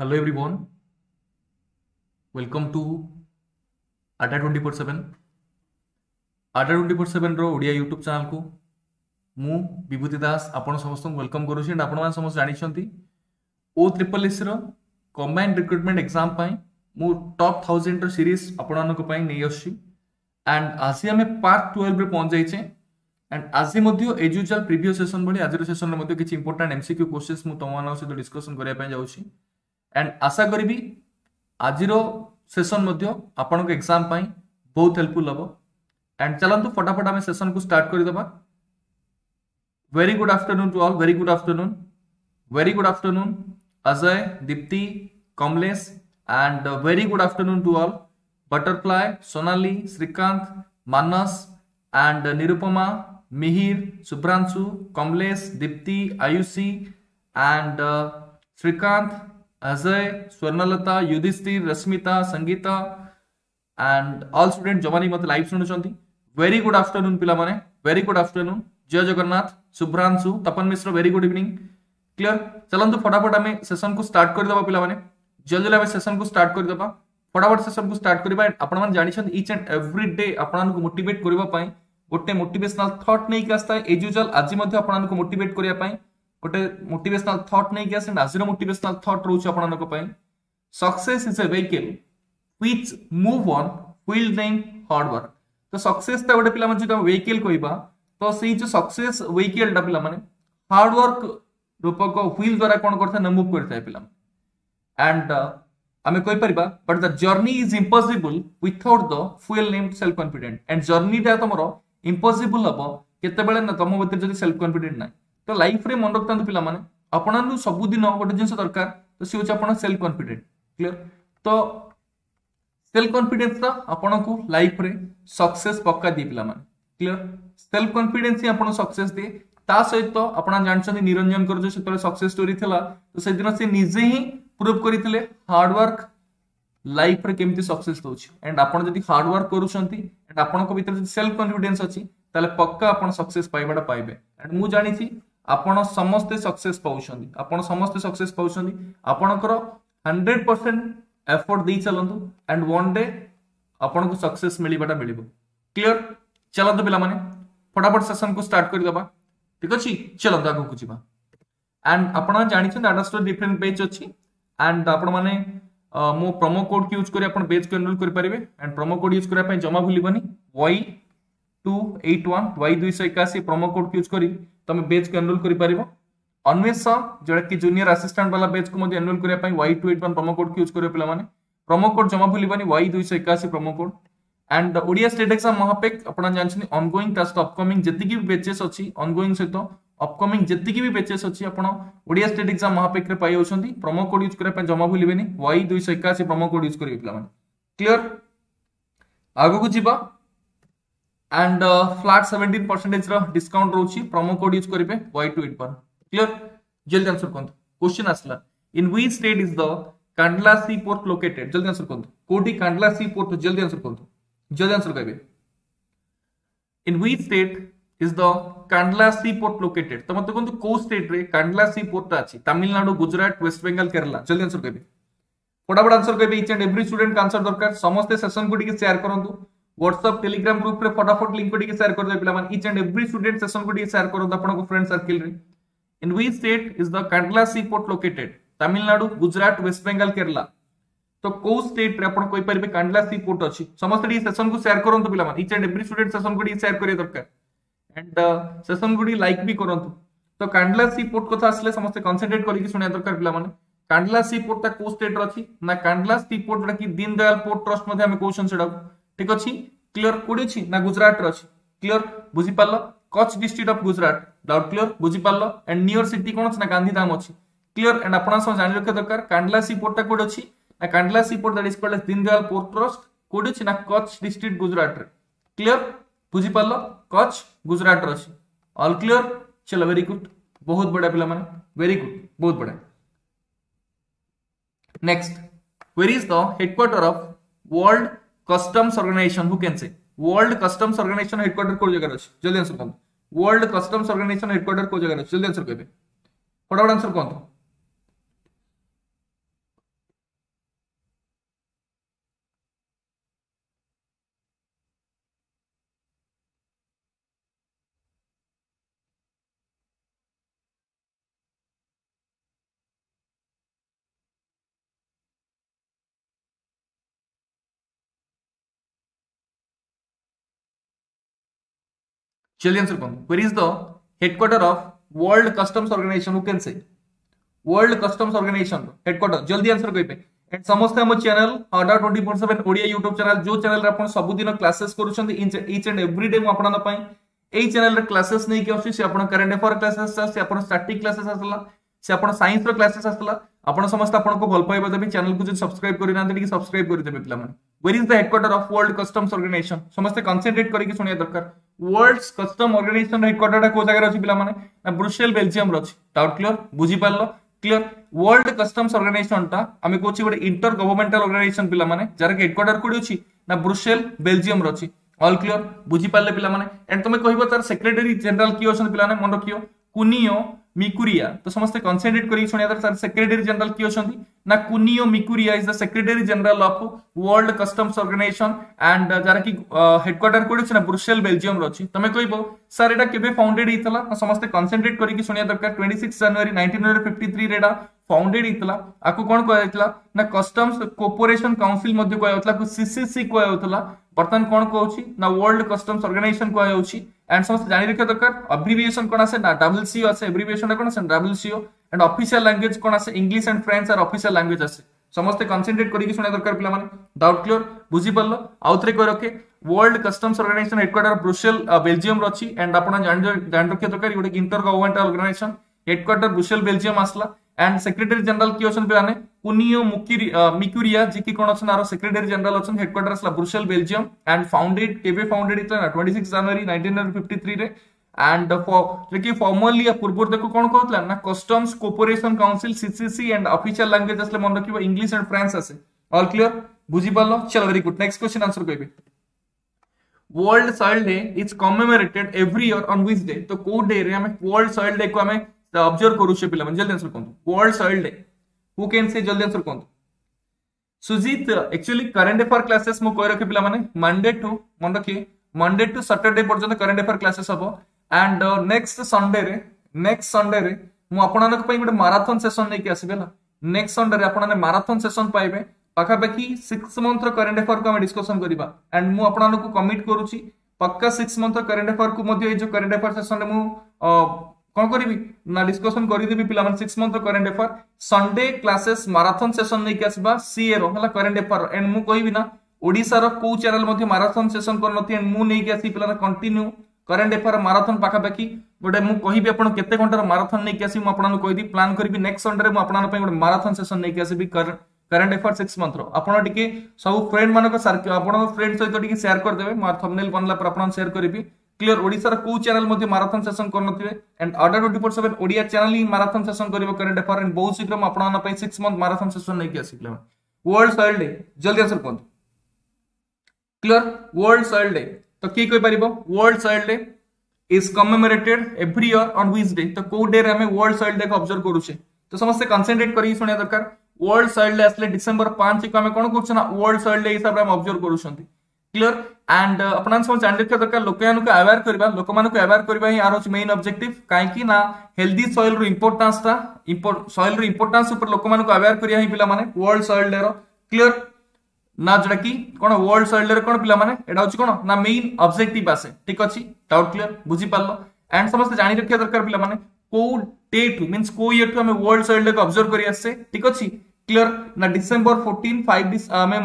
Hello everyone, welcome to Ada 24/7 Ada 24/7 ର Odia YouTube ଚ୍ୟାନେଲକୁ ମୁଁ ବିଭୂତି ଦାସ ଆପଣ ସମସ୍ତଙ୍କୁ ୱେଲକମ୍ କରୁଛି ଆଣ୍ଡ ଆପଣମାନେ ସମସ୍ତେ ଜାଣିଛନ୍ତି ଓ ଟ୍ରିପଲ୍ ଏସ୍ର କମ୍ବାଇନ୍ ରିକ୍ରୁଟମେଣ୍ଟ ଏକ୍ଜାମ୍ ପାଇଁ ମୁଁ ଟପ୍ ଥାଉଜେଣ୍ଡର ସିରିଜ୍ ଆପଣମାନଙ୍କ ପାଇଁ ନେଇ ଆସୁଛି ଆଣ୍ଡ ଆଜି ଆମେ ପାର୍ଟ ଟୁଏଲ୍ଭରେ ପହଞ୍ଚାଇଛେ ଆଣ୍ଡ ଆଜି ମଧ୍ୟ ଏଜ୍ ୟୁଜୁଆଲ ପ୍ରିଭିୟସ୍ ସେସନ୍ ଭଳି ଆଜିର ସେସନ୍ରେ ମଧ୍ୟ କିଛି ଇମ୍ପୋର୍ଟାଣ୍ଟ ଏମ୍ସିକ୍ୟୁ କ୍ୱେଶ୍ଚନ୍ସ ମୁଁ ତମମାନଙ୍କ ସହିତ ଡିସ୍କସନ୍ କରିବା ପାଇଁ ଯାଉଛି ଆଣ୍ଡ ଆଶା କରିବି ଆଜିର ସେସନ୍ ମଧ୍ୟ ଆପଣଙ୍କ ଏକ୍ଜାମ୍ ପାଇଁ ବହୁତ ହେଲ୍ପଫୁଲ୍ ହେବ ଆଣ୍ଡ ଚାଲନ୍ତୁ ଫଟାଫଟ ଆମେ ସେସନ୍କୁ ଷ୍ଟାର୍ଟ କରିଦେବା very good afternoon to all very good afternoon very good afternoon Ajay Dipti Kamlesh and very good afternoon to all butterfly Sonali Srikant Manas and Nirupama Mihir Subhranshu Kamlesh Dipti Ayushi and Srikant Ajay, Swarnalata, Yudhishthir, Rashmita, Sangeeta and all student जो मते live सुनुचंती very good afternoon पिला माने very good afternoon जय Jagannath, Subhranshu, Tapan Mishra very good evening clear चलंतु फटाफट आमे session को start कर पिला माने जल्दी जल्दी आमे सेशन को स्टार्ट कर देबा फटाफट सेशन को स्टार्ट करबा आपण मान जानि छन ईच एंड एवरी डे आपण मोटिवेट करबा पई। गोटे मोटिवेशनल थॉट नै के आस्ता एज आज मध्ये आपण को मोटिवेट करिया पई गोटे मोटिवेशनल थॉट नहीं कि आसे आजिर मोटिवेशनल थॉट रोचे आपनको पई success is a vehicle which move on wheel name hard work तो सक्सेस ता गोटे पिला म्हणजे हम व्हीकल कहबा तो सेही जो सक्सेस व्हीकल ता पिला माने हार्ड वर्क रूपक व्हील द्वारा कोन करथा न मूव करथा पिला एंड आमे कहि परिबा but the journey is impossible without the fuel named self confident and journey ता तमरो इम्पॉसिबल हबो केतेबेले न ତ ଲାଇଫରେ ମନେ ରଖିଥାନ୍ତୁ ପିଲାମାନେ ଆପଣଙ୍କୁ ସବୁଦିନ ଗୋଟେ ଜିନିଷ ଦରକାର ତ ସେ ହେଉଛି ଆପଣ ସେଲ୍ଫ କନଫିଡେଣ୍ଟ କ୍ଲିଅର ତ ସେଲ୍ଫ କନଫିଡେନ୍ସଟା ଆପଣଙ୍କୁ ଲାଇଫରେ ସକ୍ସେସ୍ ପକ୍କା ଦିଏ ପିଲାମାନେ କ୍ଲିଅର ସେଲ୍ଫ କନଫିଡେନ୍ସ ହିଁ ଆପଣଙ୍କୁ ସକ୍ସେସ୍ ଦିଏ ତା ସହିତ ଆପଣ ଜାଣିଛନ୍ତି ନିରଞ୍ଜନଙ୍କର ଯୋଉ ସେତେବେଳେ ସକ୍ସେସ୍ ଷ୍ଟୋରି ଥିଲା ତ ସେଦିନ ସେ ନିଜେ ହିଁ ପ୍ରୁଭ୍ କରିଥିଲେ ହାର୍ଡୱାର୍କ ଲାଇଫରେ କେମିତି ସକ୍ସେସ୍ ଦଉଛି ଆଣ୍ଡ ଆପଣ ଯଦି ହାର୍ଡୱାର୍କ କରୁଛନ୍ତି ଆଣ୍ଡ ଆପଣଙ୍କ ଭିତରେ ଯଦି ସେଲ୍ଫ କନଫିଡେନ୍ସ ଅଛି ତାହେଲେ ପକ୍କା ଆପଣ ସକ୍ସେସ୍ ପାଇବାଟା ପାଇବେ ଆଣ୍ଡ ମୁଁ ଜାଣିଛି ଆପଣ ସମସ୍ତେ ସକ୍ସେସ୍ ପାଉଛନ୍ତି ଆପଣ ସମସ୍ତେ ସକ୍ସେସ୍ ପାଉଛନ୍ତି ଆପଣଙ୍କର ହଣ୍ଡ୍ରେଡ ପରସେଣ୍ଟ ଏଫର୍ଟ ଦେଇ ଚାଲନ୍ତୁ ଆଣ୍ଡ ୱାନ୍ ଡେ ଆପଣଙ୍କୁ ସକ୍ସେସ୍ ମିଳିବାଟା ମିଳିବ କ୍ଲିୟର ଚାଲନ୍ତୁ ପିଲାମାନେ ଫଟାଫଟ ସେସନକୁ ଷ୍ଟାର୍ଟ କରିଦେବା ଠିକ ଅଛି ଚାଲନ୍ତୁ ଆଗକୁ ଯିବା ଆଣ୍ଡ ଆପଣ ଜାଣିଛନ୍ତି ଆଡା ଷ୍ଟୋର ଡିଫରେଣ୍ଟ ପେଜ୍ ଅଛି ଆଣ୍ଡ ଆପଣମାନେ ମୋ ପ୍ରୋମୋ କୋଡ୍ ୟୁଜ୍ କରି ଆପଣ ପେଜ୍କୁ ଏନରୋଲ କରିପାରିବେ ଆଣ୍ଡ ପ୍ରୋମୋ କୋଡ୍ ୟୁଜ୍ କରିବା ପାଇଁ ଜମା ଭୁଲିବନି Y two eight one Y ଦୁଇଶହ ଏକାଅଶୀ ପ୍ରୋମୋ କୋଡ୍ ୟୁଜ୍ କରି तुम बेच को एनरोल कर जो जूनियर आसीस्टाट बाला बेच को एनरोल करने Y two eight one promo code use करेंगे पे प्रमोकोड जमा भूल वाई दुई एकाशी promo code and Odia state exam महापेक अपना जानते अनगोई टास्ट अपकमिंग जितकी भी बेचेस अच्छी अनगोई सहित अबकमिंग जितकी भी बेचेस अच्छी ओडिया स्टेट एक्जाम महापेक पाई प्रमोकोड यूज़ करने जमा भूल वाई दुई एक एकाशी प्रमोकोड यूज़ करेंगे पे क्लीयर आगे जी ଆଣ୍ଡ ଫ୍ଲାଟ୍ ସେଭେଣ୍ଟିନ୍ ପରସେଣ୍ଟେଜର ଡିସକାଉଣ୍ଟ ରହୁଛି ପ୍ରୋମୋ କୋଡ୍ ୟୁଜ୍ କରିବେ Y two eight one clear ଜଲ୍ଦି ଆନ୍ସର କରନ୍ତୁ କ୍ୱେଶ୍ଚିନ୍ ଆସିଲା in which state is the Kandla sea port located ଜଲ୍ଦି ଆନ୍ସର କରନ୍ତୁ କୋଉଠି କାଣ୍ଡଲା ସି ପୋର୍ଟ ଜଲ୍ଦି ଆନ୍ସର କରନ୍ତୁ ଜଲ୍ଦି ଆନ୍ସର କହିବେ in which state is the Kandla sea port located ତ ମୋତେ କୁହନ୍ତୁ କୋଉ ଷ୍ଟେଟ୍ରେ କାଣ୍ଡଲା ସି ପୋର୍ଟଟା ଅଛି ତାମିଲନାଡୁ ଗୁଜରାଟ ୱେଷ୍ଟ ବେଙ୍ଗଲ କେରଲା ଜଲ୍ଦି ଆନ୍ସର କହିବେ ଫଟାଫଟ ଆନ୍ସର କହିବେ each and every student answer ଦରକାର ସମସ୍ତେ ସେସନକୁ ଟିକେ ସେୟାର କରନ୍ତୁ व्हाट्सएप टेलीग्राम ग्रुप रे फटाफट लिंक को टिके शेयर कर दे पिला मान each and every student session को टिके शेयर करन आपन को फ्रेंड सर्किल रे in which state is the Kandla sea port located Tamil Nadu Gujarat West Bengal Kerala तो को स्टेट रे आपन कोइ परबे कांडला सी पोर्ट अछि समस्त टिके सेशन को शेयर करन पिला मान each and every student session को शेयर करे दरकार एंड सेशन को लाइक भी करन तो कांडला सी पोर्ट कथा असले समस्त कंसंट्रेट करी सुनिया दरकार पिला मान कांडला सी पोर्ट ता को स्टेट रे अछि ना कांडला सी पोर्ट जोटा कि दीन दयाल पोर्ट ट्रस्ट मध्ये हम क्वेश्चन सेडा ठीक अछि क्लियर कोडी अछि ना गुजरात रे अछि क्लियर बुझि पारलो Kutch district of Gujarat doubt clear बुझि पारलो एंड नियर सिटी कोन अछि ना गांधीधाम अछि क्लियर एंड आपण सब जानि रखे दरकार कांडला सी पोर्ट ता कोड अछि ना Kandla sea port that is called as Deendayal port trust code अछि ना कच्छ डिस्ट्रिक्ट गुजरात रे क्लियर बुझि पारलो कच्छ गुजरात रे अछि ऑल क्लियर चलो वेरी गुड बहुत बड़ा पिला माने very good where is the headquarter of world customs organization headquarter को जगह अछि जल्दी आंसर कौन world customs organization headquarter को जगह अछि जल्दी आंसर कहबे फटाफट आंसर कौन Chilian Surkong, where is the headquarter of World Customs Organization? Who can say world customs organization headquarter. जल्दी आंसर कहिपे एंड समस्त हम चैनल हडा 24/7 ओडिया YouTube चैनल जो चैनल रे आपण सब दिन क्लासेस करूछन ईच एंड एवरी डे आपन पई एई चैनल रे क्लासेस नै कि आसी से आपण करंट अफेयर क्लासेस से आपण स्टैटिक क्लासेस आसला से आपण साइंस रो क्लासेस आसला ଆପଣ ସମସ୍ତେ ଆପଣଙ୍କୁ ଭଲ ପାଇବା ଦେବେ ଚ୍ୟାନେଲକୁ ଯଦି ସବସ୍କ୍ରାଇବ କରିନାହାନ୍ତି ଟିକେ ସବସ୍କ୍ରାଇବ କରିଦେବେ ପିଲାମାନେ where is the headquarter of world customs organization ସମସ୍ତେ କନସେନ୍ଟ୍ରେଟ୍ କରିକି ଶୁଣିବା ଦରକାର ୱାର୍ଲଡ କଷ୍ଟମ ଅର୍ଗାନାଇଜେସନ ହେଡକ୍ୱାର୍ଟରଟା କୋଉ ଜାଗାରେ ଅଛି ପିଲାମାନେ ନା ବ୍ରୁସେଲ ବେଲଜିୟମର ଅଛି ଡାଉଟ୍ କ୍ଲିୟର ବୁଝିପାରିଲ କ୍ଲିୟର ୱାର୍ଲଡ କଷ୍ଟମ୍ସ ଅର୍ଗାନାଇଜେସନଟା ଆମେ କହୁଛି ଗୋଟେ ଇଣ୍ଟର ଗଭର୍ଣ୍ଣମେଣ୍ଟାଲ ଅର୍ଗାନାଇଜେସନ ପିଲାମାନେ ଯାହାର ହେଡକ୍ୱାର୍ଟର କୋଉଠି ଅଛି ନା ବ୍ରୁସେଲ ବେଲଜିୟମର ଅଛି ଅଲ୍ କ୍ଲିୟର ବୁଝିପାରିଲେ ପିଲାମାନେ ଏଣ୍ଡ ତମେ କହିବ ତାର ସେକ୍ରେଟାରୀ ଜେନେରାଲ କିଏ ଅଛନ୍ତି ପିଲାମାନେ ମନେ ରଖିବ କୁନିଓ मिकुरीया। तो समस्त कनसेंट्रेट कर सेक्रेटरी जनरल किए अच्छा ना Kunio Mikuriya is the secretary general of world customs organization and जरा कि हेडक्वार्टर कौट ना ब्रुसेल बेलजिम अच्छे तुम्हें कह सर एटा के फाउंडेड होता समस्त कनसेट्रेट करके twenty six January nineteen hundred fifty three founded ହେଇଥିଲା ଆକୁ କଣ କୁହାଯାଇଥିଲା ନା କଷ୍ଟମ୍ସ କୋପରେସନ କାଉନସିଲ ମଧ୍ୟ କୁହାଯାଉଥିଲା ଆକୁ ସିସିସି କୁହାଯାଉଥିଲା ବର୍ତ୍ତମାନ କଣ କହୁଛି ନା ୱାର୍ଲଡ କଷ୍ଟମ୍ସ ଅର୍ଗାନାଇଜେସନ କୁହାଯାଉଛି एंड समस्त जानी रखिया दरकार अब्रिविएशन कोन आसे ना डब्ल्यूसीओ आसे अब्रिविएशन कोन आसे डब्ल्यूसीओ एंड ऑफिशियल लैंग्वेज कोन आसे English and French are official language आसे समस्त कंसंट्रेट करिक सुना दरकार पिला माने डाउट क्लियर बुझी परलो आउथरे कह रखे world customs organization headquarter Brussels Belgium रो अछि एंड आपण जान जान रखिया दरकार गोटे intergovernmental organization headquarter Brussels Belgium आसला एंड सेक्रेटरी जनरल किए अछन पिलाने कुनियो मुकिरी मिकुरिया, जे कि कोन सेक्रेटरी जनरल अछन हेडक्वार्टर असला ब्रुसेल बेल्जियम एंड फाउंडेड केबे फाउंडेड इतला ना 26 जनवरी 1953 रे। एंड कि फॉर्मली पूर्व देखो कोन कहतला ना? Customs cooperation council CCC and official language असले मन रखिबो इंग्लिश एंड फ्रेंच आसे ऑल क्लियर बुझी पालो चलो very good next question answer कहबे world soil day is commemorated every year on which day तो को डे रे? हमें वर्ल्ड सॉइल डे को हमें ऑब्ज़र्व करू से पिला जल्दी answer कहुत world soil day can say जल्दी answer कहुत Sujit actually current affair classes मुझे रखे पिला मंडे टू मन रखिए मंडे टू सटरडे पर्यटन करंट अफेयर क्लासेस हम and next Sunday next Sunday मुझे गोटे माराथन सेसन लेकिन आसपे नेक्स्ट संडे आने माराथन सेसन पाए पखापाखि सिक्स मंथ रेन्ट अफेयर को डिस्कसन करवा एंड मुझे कमिट करुच्ची पक्का सिक्स मंथ करेन्ट अफेयर को जो करेन्ट अफेयर सेसन में सेशन रे मु कौन करी ना डिस्कसन करदेवी पिलाମାନେ six month current affair Sunday classes marathon session नहीं आसवा सीए रो हला करेंट अफेयर एंड मु कहबी ना ओडिसा को चैनल मध्ये माराथन सेशन कर नथि एंड मु नहीं के आसी पिला कंटिन्यू करेंट अफेयर माराथन पाखा पाखी गोटे मु कहबी आपण केते घंटार माराथन नहीं के आसी मु आपण कहदी प्लान करबी नेक्स्ट संडे रे मु आपण पई गोटे माराथन सेशन नहीं के आसीबी करेंट अफेयर सिक्स मंथ रो आपण टिके सब फ्रेंड मानको आपण कर क्लियर ओडिशार को चैनल माराथन सेशन करनथिबे 24/7 ओडिया चैनल ही माराथन करिवो करंट अफेयर एंड बहुत शीघ्र पई 6 मंथ माराथन सेशन नै कि आसिले वर्ल्ड सॉइल डे जल्दी आंसर कोन क्लियर वर्ल्ड सॉइल डे तो की कहि परिबो world soil day is commemorated every year on which day तो को डे वर्ल्ड सॉइल डे को ऑब्ज़र्व करूछे तो समस्त कंसंट्रेट करी दरकार वर्ल्ड सॉइल डे आसले डिसेंबर 5 को हमें कोन करछ ना वर्ल्ड सॉइल डे हिसाब रे हम ऑब्ज़र्व करूछंती क्लियर एंड अपन सब जान रखा दरकार लोक अवेयर करवा लोक अवेयर करवा ही आर मेन ऑब्जेक्टिव कहीं ना हेल्दी सॉइल इंपोर्टांस ता सॉइल इंपोर्टांस ऊपर लोक अवेयर करिया ही पिला माने वर्ल्ड सॉइल डे रो क्लियर ना जोटा कि कोन वर्ल्ड सॉइल डे कोन पिला माने एडा होची कोन ना मेन ऑब्जेक्टिव आसे ठीक अछि डाउट क्लियर बुझी पारलो एंड समस्त जानि रखिया दरकार पिला माने को डे टू मींस को ईयर टू हमें वर्ल्ड सॉइल डे को ऑब्ज़र्व करि आसे ठीक अछि क्लियर ना डिसेंबर 14 5 डिस आमे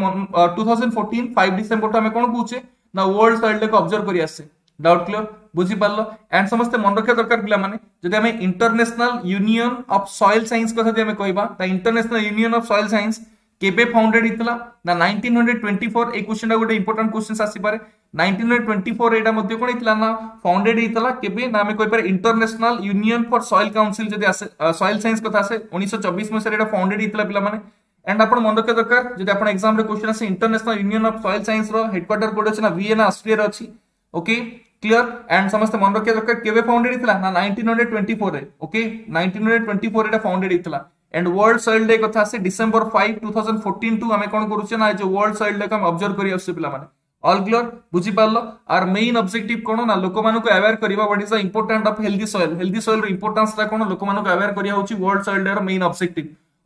2014 5 डिसेंबर तो हमें कोन कहूचे ना वर्ल्ड सॉइल डे को ऑब्ज़र्व करि आसे। डाउट क्लियर बुझी पारलो? एंड समस्त मन रखिया दरकार माने, जदि हमें International Union of Soil Science कथा ता International Union of Soil Science केबे फाउंडेड हितला ना 1924 ए क्वेश्चन गोटे इंपोर्टेंट क्वेश्चन आसी पारे 1924 एटा मध्ये कोन हितला ना फाउंडेड हितला केबे ना हमें कहि पारे International Union for Soil Council जदि आसे सॉइल साइंस कथा आसे 1924 मसे एटा फाउंडेड हितला पिला माने एंड आपण मन रखिया दरकार जदि आपण एग्ज़ाम रे क्वेश्चन आसे International Union of Soil Science row headquarter कोड अछि ना वियना ऑस्ट्रिया रे अछि ओके क्लियर एंड समस्त मन रखिया दरकार केबे फाउंडेड हितला ना 1924 रे ओके 1924 एटा फाउंडेड हितला एंड वर्ल्ड सॉइल डे कथा से डिसेंबर 5 2014 टू हमें कोन करूचे ना जो वर्ल्ड सॉइल डे को हम ऑब्ज़र्व करी आसे पिला माने ऑल क्लियर बुझी पारलो आर मेन ऑब्जेक्टिव कोन ना लोक मानको अवेयर करबा what is the important of healthy soil healthy soil row importance ता कोन लोक मानको अवेयर करिया होची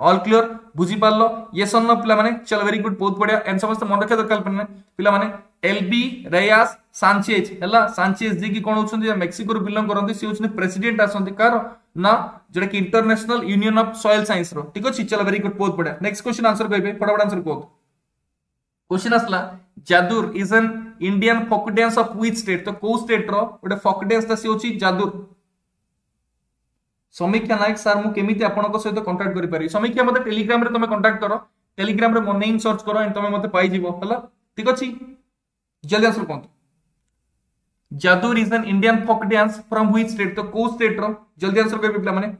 অল ক্লিয়র বুঝি পারলো ইয়েস অর নো পিলামানে চল ভেরি গুড বহুত বড়িয়া এন্ড সমস্ত মনে রাখিয়া দরকার পিলামানে পিলামানে এলবি রেয়াস সানচেজ হেলা সানচেজ যে কি কোন হচ্ছেন যে মেক্সিকোর বিলং করନ୍ତି সে হচ্ছেন প্রেসিডেন্ট আসନ୍ତି কার না যেটা কি International Union of Soil Science rho ঠিক আছে চল ভেরি গুড বহুত বড়িয়া নেক্সট কোশ্চেন আনসার কইবে ফটাফট আনসার কোত কোশ্চেন আসলা Jadur is an Indian folk dance of which state তো কোউ স্টেট র গোটে ফোক ড্যান্স টা সে হচ্ছে জাদুর सर मु केमिति आपनक सहित कांटेक्ट करि पारि समीक्षा मते टेलीग्राम रे तमे कांटेक्ट करो टेलीग्राम रे मो नेम सर्च करो एंड तमे मते पाई जीवो हला ठीक अछि जल्दी answer cone Jadur is an Indian folk dance from which state तो को स्टेट रो जल्दी आंसर करिबे पिला माने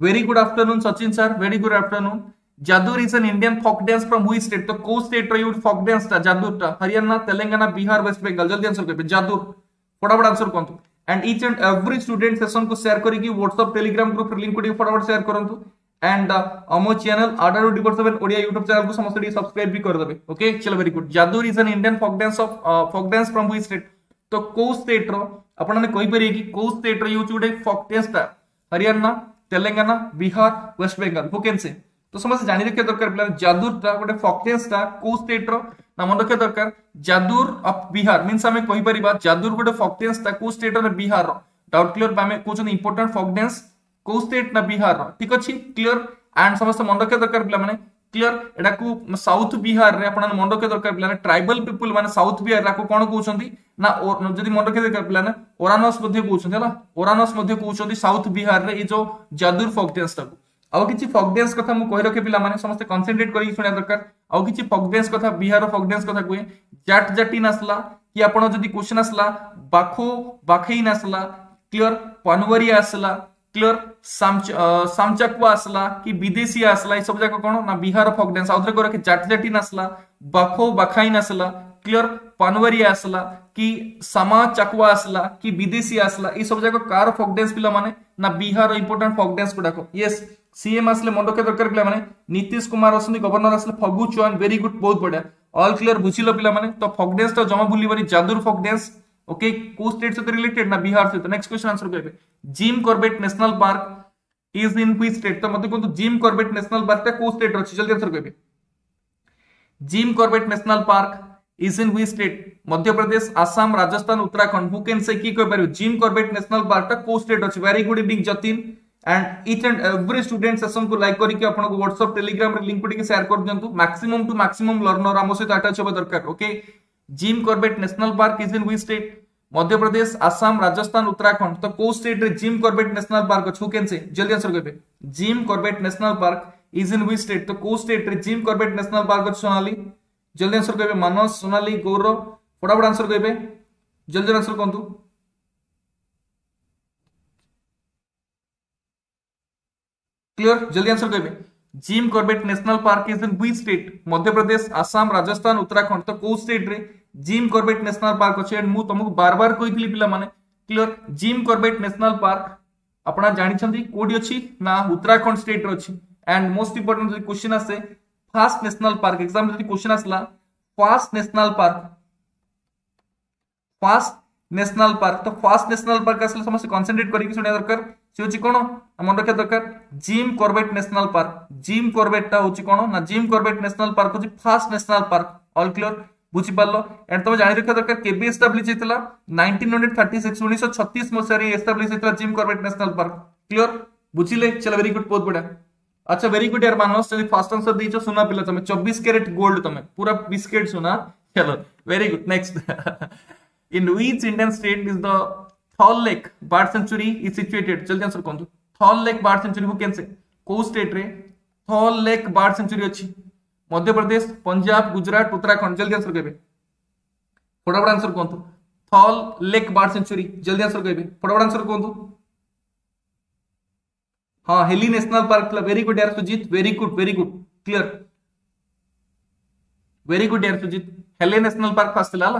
very good afternoon Sachin sir very good afternoon Jadur is an Indian folk dance from which state तो को स्टेट रो यूज़ फोक डांस ता जादुर ता Haryana Telangana Bihar West Bengal and each and every student session को share करिकी WhatsApp Telegram group link को फटाफट शेयर करंतु एंड अमो चैनल आडारो डिपर 7 ओडिया YouTube चैनल को समस्त सब्सक्राइब भी कर देबे ओके चलो very good Jadur is an Indian folk dance of folk dance from which state तो को स्टेट रो। आपण ने कहि परिए कि को स्टेट रो यूज़ उडे folk dance Haryana, Telangana, Bihar West Bengal who can say तो समस्त जानि रखे दरकार पिला जादुर ता गोटे फोक डांस ता को स्टेट रो ना मन रखे दरकार जादुर ऑफ़ बिहार मींस हमें कहि परिबा जादुर गोटे फोक डांस ता को स्टेट रो बिहार रो डाउट क्लियर हमें कोचन इंपोर्टेंट फोक डांस को स्टेट ना बिहार रो ठीक अछि क्लियर एंड समस्त मन रखे दरकार पिला माने क्लियर एटा को साउथ बिहार रे आपण मन रखे दरकार पिला ट्राइबल पीपल माने साउथ बिहार को कोन कहउछंती ना जदि मन रखे दरकार ଆଉ କିଛି ଫକ୍ ଡ୍ୟାନ୍ସ କଥା ମୁଁ କହି ରଖେ ପିଲାମାନେ ସମସ୍ତେ କନସେନ୍ଟ୍ରେଟ୍ କରିକି ଶୁଣିବା ଦରକାର ଆଉ କିଛି ଫକ୍ ଡ୍ୟାନ୍ସ କଥା ବିହାର ଫକ୍ ଡ୍ୟାନ୍ସ କଥା କୁହେ ଜାଟ୍ ଜାଟିନ୍ ଆସିଲା କି ଆପଣ ଯଦି କୋଶ୍ଚିନ୍ ଆସିଲା ବାଖୋ ବାଖେଇନ୍ ଆସିଲା କ୍ଲିଅର ପାନୁଆରିଆ ଆସିଲା କ୍ଲିଅର ସାମଚାକୁଆ ଆସିଲା କି ବିଦେଶୀ ଆସିଲା ଏସବୁ ଯାକ କ'ଣ ନା ବିହାର ଫକ୍ ଡ୍ୟାନ୍ସ ଆଉଥରେ କହିଲେ ଜାଟ୍ ଜାଟିନ୍ ଆସିଲା ବାଖୋ ବାଖାଇନ୍ ଆସିଲା କ୍ଲିଅର ପାନୁଆରିଆ ଆସିଲା কি সামা চাকুয়া আসলা কি বিদেশী আসলা এইসব যাক কার ফোক ড্যান্স পিলা মানে না বিহার ইম্পর্টাট ফোক ড্যান্স গুড়াক ইয়েস সিএম আসলে মন রক্ষা দরকার পিলা মানে নীতিশ কুমার আসলে গভর্নর আসলে ফগু চৌহান ভেরি গুড বহুত বড়িয়া অল ক্লিয়ার বুঝিল পিলা মানে তো ফোক ড্যান্স তো জমা ভুলিবানি জাদুর ফোক ড্যান্স ओके को स्टेट से रिलेटेड ना बिहार से नेक्स्ट क्वेश्चन आंसर करबे Jim Corbett National Park is in which state तो मते कोंतु जिम कॉर्बेट नेशनल पार्क ता को स्टेट रछि जल्दी आंसर करबे Jim Corbett National Park is in which state Madhya Pradesh Assam Rajasthan Uttarakhand who can say की कह पारियो जिम कॉर्बेट नेशनल पार्क ता को स्टेट अछि very good evening Jatin and each and every student session को like करके आपन को व्हाट्सएप टेलीग्राम रे लिंक को शेयर कर दियंतु मैक्सिमम टू मैक्सिमम लर्नर आम सहित अटैच होबा दरकार okay Jim Corbett National Park is in which state Madhya Pradesh Assam Rajasthan Uttarakhand तो को स्टेट रे जिम कॉर्बेट नेशनल पार्क अछि कैन से जल्दी आंसर करबे Jim Corbett National Park is in which state तो को स्टेट रे Jim Corbett national Park अछि सोनाली जल्दी आंसर करबे मानस सोनाली, गौरव, फटाफट आंसर करबे जल्दी आंसर कोंतु क्लियर जल्दी आंसर करेंगे Jim Corbett National Park is in which state Madhya Pradesh, Assam, Rajasthan, Uttarakhand. तो को स्टेट रे? जिम कॉर्बेट नेशनल पार्क अछि एंड मु तुमको बार बार कहितली पिला माने। Clear Jim Corbett National Park आपना जानि छथि कोडी अछि ना, उत्तराखंड स्टेट अछि एंड मोस्ट इंपोर्टेंट क्वेश्चन आसे first national park exam question आसला first national park. First national park. तो फास्ट नेशनल पार्क आसले समस्त कंसंट्रेट करिक सुनिया दरकार से होची कोन मन रखिया दरकार, Jim Corbett National Park. Jim Corbett टा होची कोन ना, जिम कॉर्बेट नेशनल पार्क होची first national park. All clear बुझी पारलो एंड तुम जानि रखिया दरकार केबे एस्टैब्लिश हेतला 1936 1936 मसिया रे establish हेतला Jim Corbett National Park. Clear बुझिले? चलो वेरी गुड बहुत बढ़िया अच्छा वेरी गुड यार मानस यदि फास्ट आंसर दीचो सुना पिला तमे 24 कैरेट गोल्ड तमे पूरा बिस्किट सुना। चलो very good next in which Indian state is the Thol Lake Bird Sanctuary is situated जल्दी answer cone Thol Lake Bird Sanctuary who can say को स्टेट रे? थॉल लेक बर्ड सेंचुरी अछि मध्य प्रदेश, पंजाब, गुजरात, उत्तराखंड। जल्दी answer कहबे फटाफट आंसर कोन थॉल लेक बर्ड सेंचुरी जल्दी answer कहबे फटाफट आंसर कोन हाँ Hailey National Park club very good यार Sujit very good very good clear very good यार Sujit Hailey National Park first फास्टिला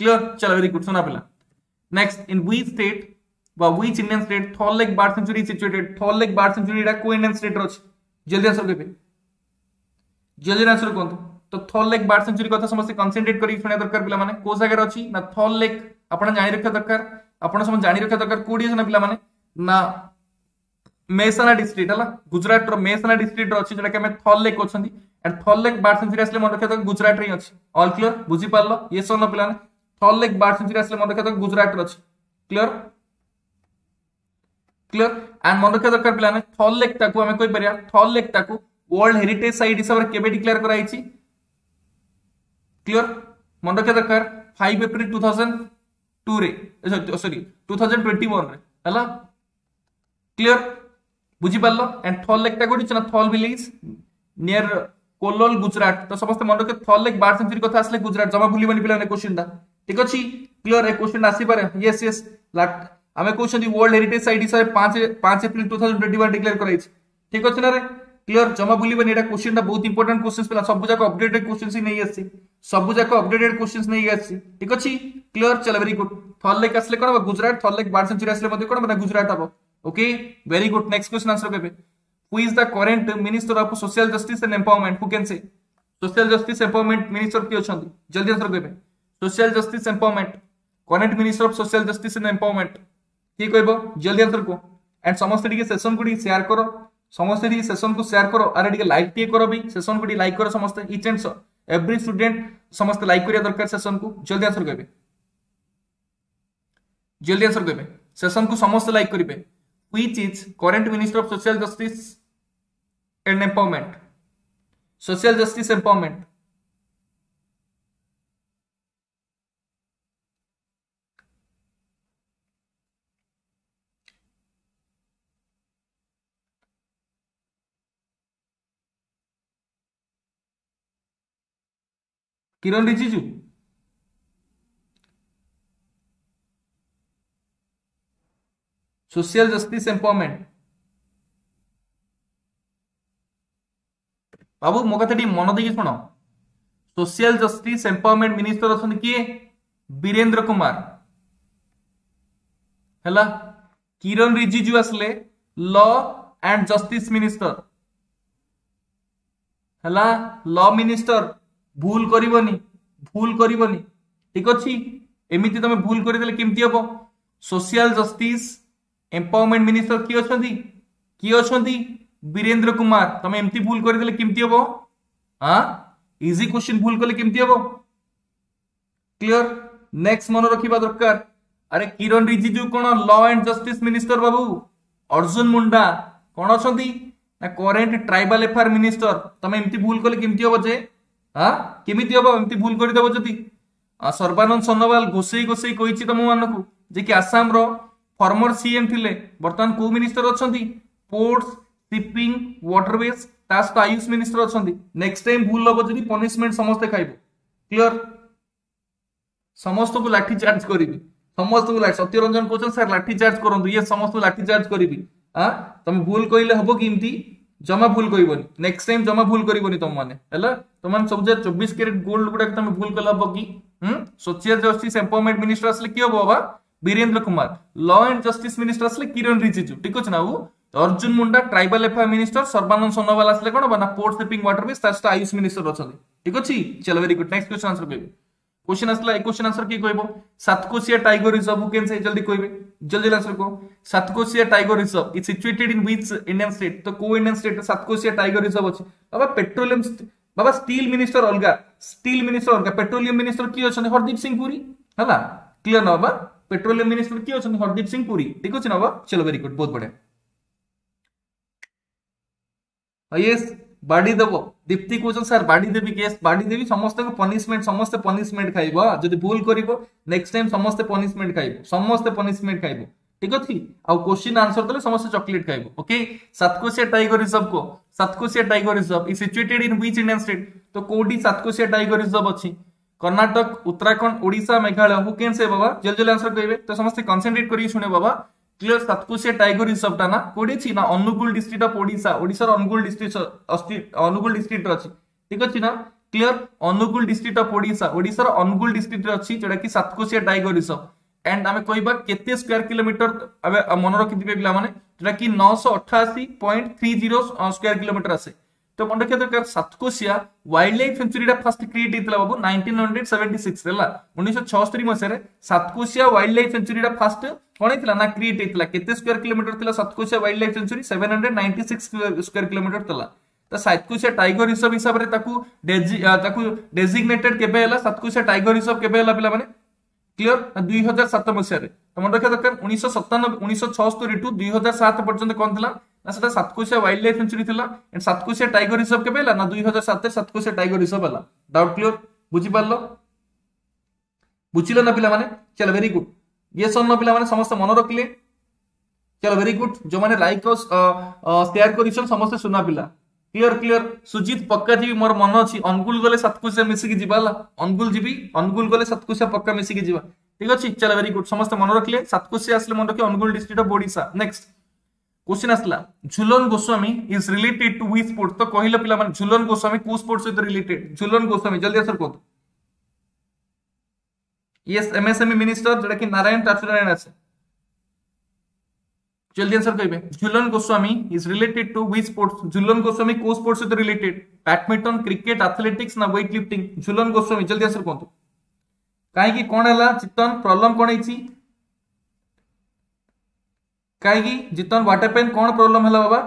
clear चलो वेरी गुड सुना पहला नेक्स्ट इन वी स्टेट वा which Indian state Thol Lake Bird Sanctuary situated Thol Lake Bird Sanctuary एटा को Indian state रोच जल्दी answer दे जल्दी answer कौन तो थॉल लेक बार्ड सेंचुरी को कथा समस्त कंसेंट्रेट करी सुना दरकार पिला माने को जगह अछि ना थॉल लेक अपना जानी रखा दरकार अपना समझ जानी रखा दरकार कोडी अछि ना पिला माने ना डिस्ट्रिक्ट है गुजरात रो मेहसाना डिस्ट्रिक्ट रो अछि जेटा कि हम Thol lake अछंती and Thol lake bird sanctuary आसले मन रखिया गुजरात रे अछि ऑल क्लियर बुझी पारलो ये सोन पिलाने थल लेक बार्ड सेंचुरी आसले मन रखिया गुजरात रे अछि क्लियर क्लियर एंड मन रखिया दरकार पिलाने थल लेक ताकू हमें कोइ परिया थल लेक ताकू वर्ल्ड हेरिटेज साइट हिसाब रे केबे डिक्लेयर कराइछि क्लियर मन रखिया दरकार 5 एप्रिल 2002 रे सॉरी 2021 रे हला क्लियर बुझी पारलो एंड थल लेक टा कोडी छना थल विलेज नियर कोलोल गुजरात तो समस्त मन रखे थल लेक बार सेंचुरी कथा आसले गुजरात जमा भूलिबनी पिला ने क्वेश्चन दा ठीक अछि क्लियर ए क्वेश्चन आसी पारे यस यस लाट आमे कहउछंती वर्ल्ड हेरिटेज साइट हिसाब 5 5 अप्रैल 2021 डिक्लेयर कराई ठीक अछि ना रे क्लियर जमा भूलिबनी एटा क्वेश्चन दा बहुत इंपोर्टेंट क्वेश्चन पिला सब जाक अपडेटेड क्वेश्चन सी नहीं आसी सब जाक अपडेटेड क्वेश्चन नहीं आसी ठीक अछि क्लियर चल वेरी गुड थल लेक आसले कोन गुजरात थल लेक बार सेंचुरी आसले मध्ये कोन okay very good next question answer केबे who is the current minister of social justice and empowerment? Who can say? Social justice, empowerment minister किए अछंती जल्दी आंसर कहबे social justice, empowerment current minister of social justice and empowerment की कहबो जल्दी answer को and समस्त टिके सेशन को शेयर करो। समस्त टिके सेशन को शेयर करो। अरे टिके लाइक टिके करो भी। सेशन को लाइक करो समस्त। इच एंड एवरी स्टूडेंट समस्त लाइक करिया दरकार सेशन को। जल्दी आंसर कहबे जल्दी आंसर कहबे सेशन को समस्त लाइक करिवे which is current minister of social justice and empowerment. Social justice empowerment social justice empowerment बाबू, मो कथा मन देखिए शुण सोशल जस्टिस एम्पावरमेंट मिनिस्टर अच्छा किए? वीरेंद्र कुमार। है किरण रिजिजू आसले ल एंड जस्टिस मिनिस्टर है ल मिनिस्टर भूल करनी भूल करनी ठीक अच्छे एमती तुम भूल करदे केमती हम सोशल जस्टिस एम्पावरमेंट मिनिस्टर किए अच्छा किए अच्छा वीरेंद्र कुमार तुम एमती भूल करदे केमती हम हाँ इजी क्वेश्चन भूल कले केमती हम क्लियर नेक्स्ट मन रखा दरकार अरे किरण रिजिजू कौन ल एंड जस्टिस मिनिस्टर बाबू अर्जुन मुंडा कौन अच्छा ना करेन्ट ट्राइबाल एफआर मिनिस्टर तुम एमती भूल कले केमती हम जे हाँ केमी हम एमती भूल करदेव जदि सर्बानंद सोनोवाल घोषे घोषे कही तुम मानक जे कि आसाम रो फॉर्मर सीएम थिले वर्तमान को मिनिस्टर अच्छा पोर्ट्स सिपिंग वाटरवेज ता सहित आयुष मिनिस्टर अच्छा नेक्स्ट टाइम भूल हम जब पनिशमेंट समस्ते खाइब क्लियर समस्त को लाठी चार्ज करी समस्त को सत्य रंजन कहते सर लाठी चार्ज करूँ ये समस्त लाठी चार्ज करी हाँ तुम भूल कहले हम कि जमा भूल कहबनी नेक्स्ट टाइम जमा भूल करबनी तुम मैंने है तुम मैंने सब चौबीस कैरेट गोल्ड गुड़ा तुम भूल कल हम कि सोशल जस्टिस एम्पावरमेंट मिनिस्टर आसले किए हम बाबा वीरेंद्र कुमार ल एंड जस्टिस मिनिस्टर आसले किरण रिजिजू ठीक अच्छे ना अर्जुन मुंडा ट्राइबल एफआई मिनिस्टर सर्बानंद सोनोवाल आसले कौन बना पोर्ट शिपिंग वाटर बेस तार आयुष मिनिस्टर अच्छा ठीक अच्छे चलो very good next question answer कहबे क्वेश्चन आसला ए क्वेश्चन आंसर की कहबो Satkosia Tiger Reserve who can say जल्दी कहबे जल्दी आंसर को Satkosia Tiger Reserve is situated in which Indian state तो को Indian state Satkosia Tiger Reserve अछि बाबा पेट्रोलियम बाबा स्टील मिनिस्टर अलगा स्टील मिनिस्टर अलगा पेट्रोलियम मिनिस्टर की अछि हरदीप सिंह पुरी हला क्लियर न बाबा पेट्रोलियम मिनिस्टर की अछि हरदीप सिंह पुरी ठीक अछि न बाबा चलो वेरी गुड बहुत बढ़िया यस बाड़ी देव दीप्ति कौन सर बाड़ी देवी केस बाड़ी देवी समस्त पनिशमेंट समस्त पनिशमेंट खाइब जदि भूल कर नेक्स्ट टाइम समस्त पनिशमेंट खाइब समस्त पनिशमेंट खाइब ठीक अच्छे आउ क्वेश्चन आंसर देले समस्त चॉकलेट खाइब ओके सातकोशिया टाइगर रिज़र्व को Satkosia Tiger Reserve is situated in which Indian state तो कोडी सातकोशिया टाइगर रिज़र्व अछि Karnataka, Uttarakhand, Odisha, Meghalaya, who can say बाबा? जल्दी जल्दी आंसर कहबे? तो समस्त कंसंट्रेट करी बाबा। क्लियर सातकोशिया टाइगर रिज़र्व टा ना? कोडी ना? Anugul district of Odisha. Odisha Anugul district Anugul district अछि ठीक अछि ना? Clear Anugul district of Odisha. Odisha Anugul district अछि जेटा कि सातकोशिया टाइगर रिज़र्व एंड आमे कहबा केते स्क्वायर किलोमीटर मन रखि दिबे पिला माने जेटा कि 988.30 स्क्वायर किलोमीटर आसे। তো মনে রাখিয়া দরকার সাতকোশিয়া ওয়াইল্ড লাইফ সেঞ্চুরিটা ফার্স্ট ক্রিয়েট হয়েছিল বাবু নাইনটিন হন্ড্রেড সেভেন্টি সিক্স হলা উনিশশো ছস্তরি মশায় সাতকোশিয়া ওয়াইল্ড লাইফ সেঞ্চুরিটা ফার্স্ট কোণ হয়েছিল না ক্রিয়েট হয়েছিল কেতে স্কোয়ার কিলোমিটর লা Satkosia wildlife sanctuary seven hundred ninety six square kilometre লা তা সাতকোশিয়া টাইগর রিসর্ভ হিসাবে তাকে তাকে ডেজিগনেটেড কেবে হলা সাতকোশিয়া টাইগর রিসর্ভ কেবে হলা পিলা মানে ক্লিয়ার না দুই হাজার সাত মশায় তো মনে রাখিয়া দরকার উনিশশো সত্তানব্বই উনিশশো ছস্তরি টু দুই হাজার সাত পর্যন্ত কোণ লা ना से Satkosia wildlife sanctuary and Satkosia Tiger Reserve के ना दुई हज़ार सात सतकोशिया टाइगर रिज़र्व है डाउट क्लीयर बुझीपाल बुझल ना पे चलो भेरी गुड ये सर पे समस्त मन रखिले। चलो भेरी गुड जो मैंने लाइक सेयार कर समस्त सुना पिला। क्लियर क्लियर सुजित पक्का जी मोर मन अच्छी अनुगुल गले सतकोशिया मिसिकी जी अनुगुल जी अनुगुल गले सतकोशिया पक्का मिसिकी जी ठीक अच्छे चलो वेरी गुड समस्त मन रखिले। सतकोशिया आसे मन रखिए। Angul district of Voda next question আসলা Jhulan Goswami is related to which sport তো কহিল পিলামানে ঝুলন গোস্বামী কু স্পোর্ট সহিত রিলেটেড ঝুলন গোস্বামী জলদি আসার কুহতু ইয়েস এমএসএমই মিনিস্টর যেটা কি নারায়ণ টাচুরায়ণ আছে জলদি আনসার কইবে Jhulan Goswami is related to which sports Jhulan Goswami co sports সহিত রিলেটেড ব্যাডমিন্টন ক্রিকেট আথলেটিক্স না ওয়েট লিফটিং ঝুলন গোস্বামী জলদি আনসার কুহতু কাহিকি কোণ হেলা চিত্তন প্রবলেম কোণ হইছি କାହିଁକି ଜିତନ ୱାଟର ପେନ୍ କଣ ପ୍ରୋବ୍ଲେମ ହେଲା ବାବା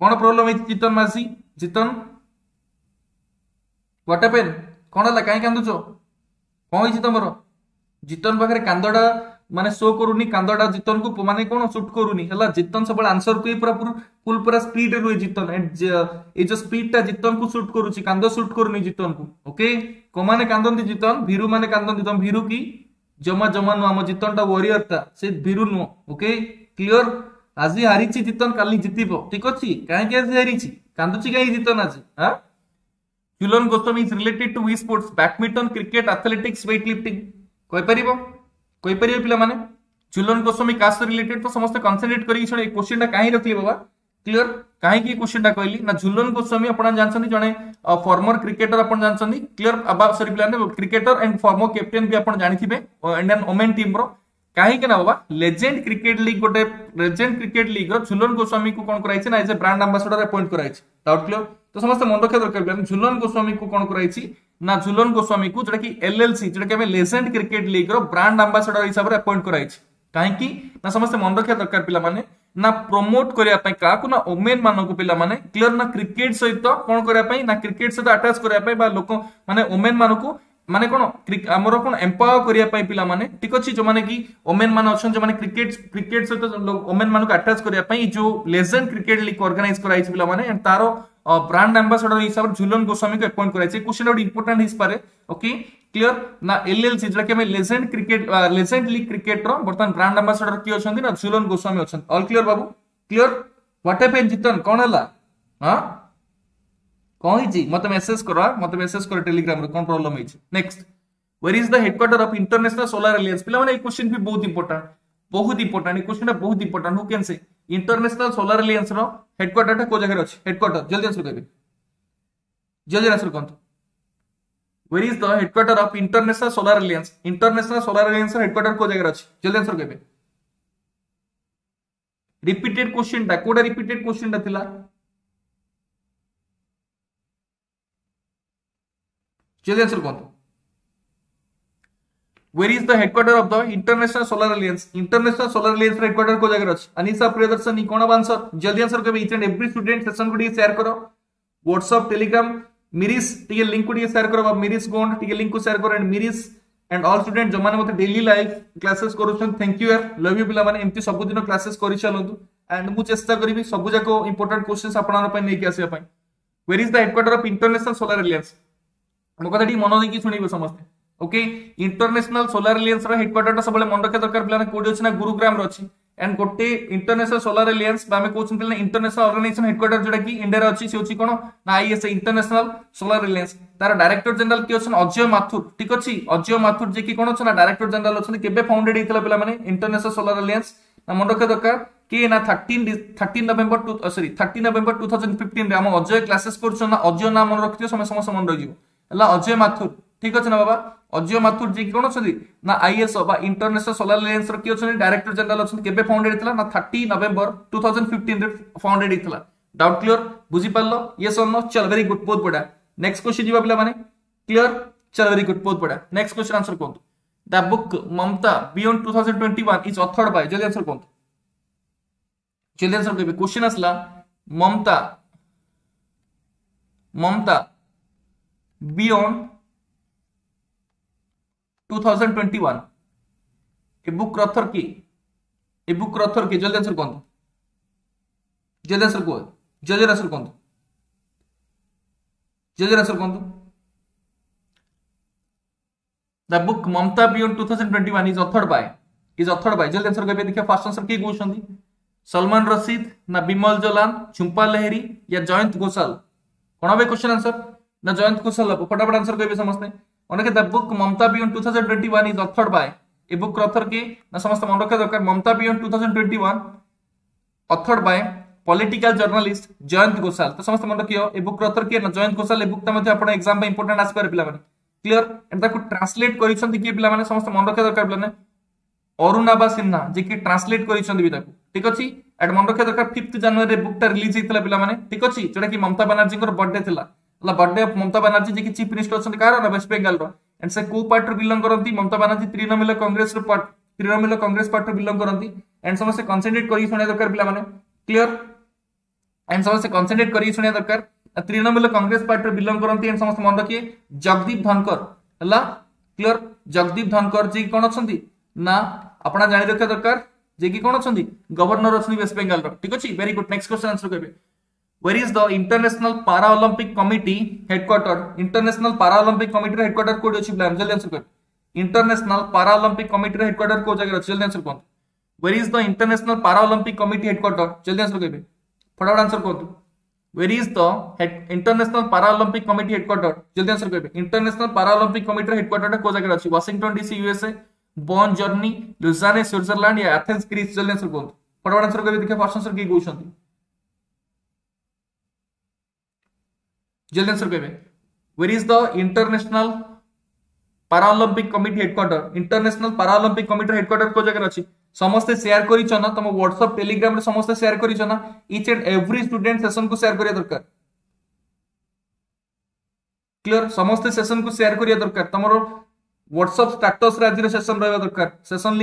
କଣ ପ୍ରୋବ୍ଲେମ ହେଇଛି ଚିତ୍ତନ ମାସି ଜିତନ ୱାଟର ପେନ୍ କଣ ହେଲା କାହିଁକି କାନ୍ଦୁଛ କଣ ହେଇଛି ତମର ଜିତନ ପାଖରେ କାନ୍ଦଟା ମାନେ ଶୋ କରୁନି କାନ୍ଦଟା ଜିତନକୁ ମାନେ କଣ ସୁଟ୍ କରୁନି ହେଲା ଜିତନ ସବୁବେଳେ ଆନ୍ସର କୁ ପୁରା ଫୁଲ ପୁରା ସ୍ପିଡ ରୁହେ ଜିତନ ଏଇ ଯୋଉ ସ୍ପିଡ ଟା ଜିତନକୁ ସୁଟ୍ କରୁଛି କାନ୍ଦ ସୁଟ୍ କରୁନି ଜିତନକୁ ଓକେ କୋମାନେ କାନ୍ଦନ୍ତି ଜିତନ ଭୀରୁ ମାନେ କାନ୍ଦନ୍ତି ତମ ଭୀରୁ କି ଜମା ଜମା ନୁହଁ ଆମ ଜିତନଟା ୱାରିୟର ଟା ক্লিয়র আজি হারিছি জিতন কালি জিতিব ঠিক অছি কাহিকি আজি হারিছি কান্দুছি কাহি জিতন আজি হ্যাঁ Jhulan Goswami is related to E sports badminton cricket athletics weightlifting কইপারিব কইপারিবে পিলামানে ঝুলন গোস্বামী কাহ সহ রিলেটেড তো সমস্ত কনসেন্ট্রেট করি শুনে এই কোশ্চিনটা কাহি রাখলি বাবা ক্লিয়র কাহিকি এই কোশ্চিনটা কইলি না ঝুলন গোস্বামী আপনারা জানছেন জনে ফর্মর ক্রিকেটর আপনারা জানছেন ক্লিয়র আবা সরি পিলানে ক্রিকেটর এন্ড ফর্মর ক্যাপ্টেন বি আপনারা জানিথিবে ইন্ডিয়ান ওমেন টিমর কাহিকি না বাবা লেজেন্ড ক্রিকেট লিগ গোটে লেজেন্ড ক্রিকেট লিগর ঝুলন গোস্বামী কু কোন করাইছে না as a brand ambassador appoint করাইছে ডাউট ক্লিয়ার তো সমস্ত মনে রাখা দরকার আমি ঝুলন গোস্বামী কু কোন করাইছি না ঝুলন গোস্বামী কু যেটা কি এলএলসি যেটা কি আমি লেজেন্ড ক্রিকেট লিগর ব্র্যান্ড আম্বাসেডর হিসাবে অ্যাপয়েন্ট করাইছি কাহিকি না সমস্ত মনে রাখা দরকার পিলা মানে না প্রমোট করা পাই কাকু না ওমেন মানকু পিলা মানে ক্লিয়ার না ক্রিকেট সহিত কোন করা পাই না ক্রিকেট সহিত আটাচ করা পাই বা লোক মানে ওমেন মানকু ମାନେ କଣ ଆମର କଣ ଏମ୍ପାୱାର କରିବା ପାଇଁ ପିଲାମାନେ ଠିକ ଅଛି ଯୋଉମାନେ କି ଓମେନ ମାନେ ଅଛନ୍ତି ଯୋଉମାନେ କ୍ରିକେଟ କ୍ରିକେଟ ସହିତ ଓମେନ ମାନଙ୍କୁ ଆଟାଚ କରିବା ପାଇଁ ଯୋଉ ଲେଜେଣ୍ଡ କ୍ରିକେଟ ଲିଗ୍ ଅର୍ଗାନାଇଜ କରାଯାଇଛି ପିଲାମାନେ ତାର ବ୍ରାଣ୍ଡ ଆମ୍ବାସଡର ହିସାବରେ ଝୁଲନ ଗୋସ୍ୱାମୀକୁ ଆପଏଣ୍ଟ କରାଯାଇଛି କ୍ୱେଶ୍ଚନ ଗୋଟେ ଇମ୍ପୋର୍ଟାଣ୍ଟ ହେଇପାରେ ଓକେ କ୍ଲିୟର ନା ଏଲଏଲସି ଯୋଉଟା କି ଆମେ legend cricket legend league cricketer ବର୍ତ୍ତମାନ ବ୍ରାଣ୍ଡ ଆମ୍ବାସଡର କିଏ ଅଛନ୍ତି ନା ଝୁଲନ ଗୋସ୍ୱାମୀ ଅଛନ୍ତି ଅଲ୍ କ୍ଲିୟର ବାବୁ କ୍ଲିୟର ହ୍ୱାଟ ହେପେନ୍ ଜିତନ କଣ ହେଲା ହଁ कौन होई मत मेसेज कर मत मेसेज कर टेलीग्राम रे कोन प्रॉब्लम होई next where is the headquarter of international solar alliance पिला माने क्वेश्चन भी बहुत इंपोर्टेंट बहुत इंपोर्टेंट ये क्वेश्चन बहुत important who can say international solar alliance row headquarter टा को जगह अछि हेडक्वार्टर जल्दी आंसर करबे जल्दी आंसर कोन where is the headquarter of international solar alliance international solar alliance row headquarter को जगह अछि जल्दी आंसर करबे रिपीटेड क्वेश्चन टा कोडा रिपीटेड क्वेश्चन टा थिला जल्दी आंसर कौन where is the headquarter of the international solar alliance international solar alliance headquarter को जाकर अच्छे अनिशा प्रियदर्शन ये कौन आंसर जल्दी आंसर करबे each and every student session को शेयर करो व्हाट्सएप टेलीग्राम मिरिस टिके लिंक को शेयर करो बा मिरिस गोंड लिंक को शेयर करो एंड मिरिस एंड ऑल स्टूडेंट जो माने डेली लाइफ क्लासेस करूछन थैंक यू यार लव यू पिला माने सब दिन क्लासेस करि चलंतु एंड मु चेष्टा करिबी सब जाको इंपोर्टेंट क्वेश्चंस आपन पर is the headquarter of international solar alliance ମୋ କଥା ଟିକେ ମନ ଦେଇକି ଶୁଣିବେ ସମସ୍ତେ ଓକେ ଇଣ୍ଟରନ୍ୟାସନାଲ ସୋଲାର ଆଲିଆନ୍ସର ହେଡକ୍ୱାର୍ଟରଟା ସବୁବେଳେ ମନେ ରଖିବା ଦରକାର ପିଲାମାନେ କୋଉଠି ଅଛି ନା ଗୁରୁଗ୍ରାମରେ ଅଛି ଆଣ୍ଡ ଗୋଟେ ଇଣ୍ଟରନ୍ୟାସନାଲ ସୋଲାର ଆଲିଆନ୍ସ ବା ଆମେ କହୁଛନ୍ତି ନା ଇଣ୍ଟରନ୍ୟାସନାଲ ଅର୍ଗାନାଇଜେସନ ହେଡକ୍ୱାର୍ଟର ଯୋଉଟା କି ଇଣ୍ଡିଆରେ ଅଛି ସେ ହଉଛି କଣ ନା ଆଇଏସ୍ଏ ଇଣ୍ଟରନ୍ୟାସନାଲ ସୋଲାର ଆଲିଆନ୍ସ ତାର ଡାଇରେକ୍ଟର ଜେନେରାଲ କିଏ ଅଛନ୍ତି ଅଜୟ ମାଥୁର ଠିକ ଅଛି ଅଜୟ ମାଥୁର ଯିଏ କି କଣ ଅଛନ୍ତି ନା ଡାଇରେକ୍ଟର ଜେନେରାଲ ଅଛନ୍ତି କେବେ ଫାଉଣ୍ଡେଡ ହେଇଥିଲା ପିଲାମାନେ ଇଣ୍ଟରନ୍ୟାସନାଲ ସୋଲାର ଆଲିଆନ୍ସ ନା ମନେ ରଖିବା ଦରକାର କି ନା thirteen thirteen November two sorry thirteen November two thousand ଫିଫ୍ଟିନରେ ଆମ ଅଜୟ କ୍ଲାସେସ୍ କରୁଛନ୍ତି ନା ଅଜୟ ନାଁ ମନେ ରଖିଥିବେ ସମସ୍ତେ ସମସ୍ତେ ମନେ ରହିଯିବ ହେଲା ଅଜୟ ମାଥୁର ଠିକ ଅଛି ନା ବାବା ଅଜୟ ମାଥୁର ଯିଏକି କଣ ଅଛନ୍ତି ନା ଆଇଏସ୍ ବା ଇଣ୍ଟରନ୍ୟାସନାଲ ସୋଲାର ଆଲିଆନ୍ସର କିଏ ଅଛନ୍ତି ଡାଇରେକ୍ଟର ଜେନେରାଲ ଅଛନ୍ତି କେବେ ଫାଉଣ୍ଡେଡ୍ ହେଇଥିଲା ନା ଥାର୍ଟି ନଭେମ୍ବର ଟୁ ଥାଉଜେଣ୍ଡ ଫିଫ୍ଟିନ୍ରେ ଫାଉଣ୍ଡେଡ୍ ହେଇଥିଲା ଡାଉଟ୍ କ୍ଲିୟର ବୁଝିପାରିଲ ଇଏ ସନ୍ ଚାଲ ଭେରି ଗୁଡ୍ ବହୁତ ବଢିଆ ନେକ୍ସଟ କ୍ୱେଶ୍ଚନ ଯିବା ପିଲାମାନେ କ୍ଲିୟର ଚାଲ ଭେରି ଗୁଡ୍ ବହୁତ ବଢିଆ ନେକ୍ସଟ କ୍ୱେଶ୍ଚନ ଆନ୍ସର କୁହନ୍ତୁ the book Mamata beyond two thousand twenty one is authored by ଜଲ୍ଦି ଆନ୍ସର କୁହନ୍ତୁ ଜଲ୍ଦି ଆନ୍ସର ଦେବେ କ୍ୱେଶ୍ଚନ ଆସିଲା Mamata Mamata beyond 2021 a book rather की ए बुक रथर की, जल्दी आंसर कौन जल्दी आंसर कौन? जल्दी आंसर कौन जल्दी आंसर कौन the book Mamata beyond 2021 is authored by is authored by जल्दी आंसर कहबे देखिए फ़र्स्ट आंसर के कहउछंदी सलमान रशीद, ना बिमल जलान झुंपा लहरी, या जयंत घोषाल? कौन हम question answer Now Jayant Kushal Lapu. फटाफट आंसर कहिबे समस्त अनेक the book Mamata beyond 2021 is authored by a book author के ना समस्त मन रखा दरकार Mamata beyond 2021 authored by political journalist Jayant Ghoshal তো সমস্ত মনে রাখিও, এই বুক অথর কিয়ে না, জয়ন্ত ঘোষাল এই বুকটা মধ্যে আপনার এক্সাম পাই ইম্পর্টান্ট আসিপারে পিলামানে ক্লিয়ার এটা তাকে ট্রান্সলেট করেছেন কিয়ে পিলামানে সমস্ত মনে রাখা দরকার পিলামানে অরুণাবা সিন্হা যে কি ট্রান্সলেট করেছেন বি তাকে ঠিক আছে এটা মনে রাখা দরকার ফিফ্থ জানুয়ারি বুকটা রিলিজ হয়েছিল পিলামানে ঠিক আছে যেটা কি মমতা বানার্জীঙ্কর বার্থডে লা ହେଲା ବର୍ଥଡେ ଅଫ ମମତା ବାନାର୍ଜୀ ଯିଏ କି ଚିଫ ମିନିଷ୍ଟର ଅଛନ୍ତି କାହାର ନା ୱେଷ୍ଟ ବେଙ୍ଗାଲର ଏଣ୍ଡ ସେ କୋଉ ପାର୍ଟିରୁ ବିଲଙ୍ଗ କରନ୍ତି ମମତା ବାନାର୍ଜୀ ତୃଣମୂଳ କଂଗ୍ରେସର ତୃଣମୂଳ କଂଗ୍ରେସ ପାର୍ଟିରୁ ବିଲଙ୍ଗ କରନ୍ତି ଏଣ୍ଡ ସମସ୍ତେ କନସେନ୍ଟ୍ରେଟ କରିକି ଶୁଣିବା ଦରକାର ପିଲାମାନେ କ୍ଲିୟର ଏଣ୍ଡ ସମସ୍ତେ କନସେନ୍ଟ୍ରେଟ କରିକି ଶୁଣିବା ଦରକାର ତୃଣମୂଳ କଂଗ୍ରେସ ପାର୍ଟିରୁ ବିଲଙ୍ଗ କରନ୍ତି ଏଣ୍ଡ ସମସ୍ତେ ମନେ ରଖିବେ ଜଗଦୀପ ଧନକର ହେଲା କ୍ଲିୟର ଜଗଦୀପ ଧନକର ଯିଏ କଣ ଅଛନ୍ତି ନା ଆପଣ ଜାଣି ରଖିବା ଦରକାର ଯିଏ କି କଣ ଅଛନ୍ତି ଗଭର୍ଣ୍ଣର ଅଛନ୍ତି ୱେଷ୍ଟ ବେଙ୍ଗାଲର ଠିକ ଅଛି very good next question answer କହିବେ where is the international paralympic committee headquartered international paralympic committee headquarter कोड अछि प्लान जल्दी आंसर कर international paralympic committee headquarter को जगह अछि जल्दी आंसर कोन where is the international paralympic committee headquarter जल्दी आंसर कहबे फटाफट आंसर कोन where is the head, international paralympic committee headquarter जल्दी आंसर कहबे international paralympic committee headquarter को जगह अछि washington dc usa Bonn Germany Lausanne Switzerland या एथेंस ग्रीस जल्दी आंसर कोन फटाफट आंसर कहबे देखिए फ़र्स्ट आंसर की कहउछंती जल्दी आंसर कहबे where is the International Paralympic Committee headquarter International Paralympic Committee headquarter को जगह अछि समस्त शेयर करिछ ना तुम व्हाट्सएप टेलीग्राम समस्त शेयर करिछ ना each and every student session को शेयर करिया दरकार क्लियर समस्त सेशन को शेयर करिया दरकार तमरो व्हाट्सएप स्टेटस आज सेशन रहबा दरकार सेशन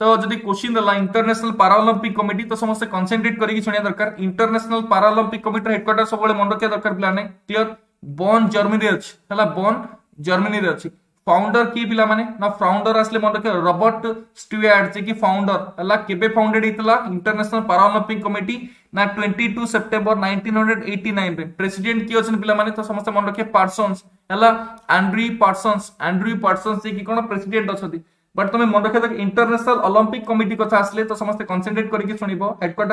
लिंक रहबा दरकार ओके तो जदि क्वेश्चन देला इंटरनेशनल पाराओलंपिक कमिटी तो समस्त कंसंट्रेट करिक शुनिया दरकार इंटरनेशनल पाराओलंपिक कमिटी हेडक्वार्टर सब मन रखिया दरकार प्लान क्लियर बॉन जर्मनी अछि हला बॉन जर्मनी रे अछि फाउंडर की पिला माने ना फाउंडर असले मन रखे रॉबर्ट स्टुअर्ट जे की फाउंडर हला केबे फाउंडेड हितला इंटरनेशनल पाराओलंपिक कमिटी ना 22 सेप्टेम्बर 1989 रे प्रेसिडेंट की अछन पिला माने तो समस्त मन रखे पार्सन्स हला एंड्री पार्सन्स एंड्री पार्सन्स जे बट तुम मन रखिया इंटरनेशनल ओलंपिक कमिटी कथा आसले तो समस्त कंसंट्रेट करके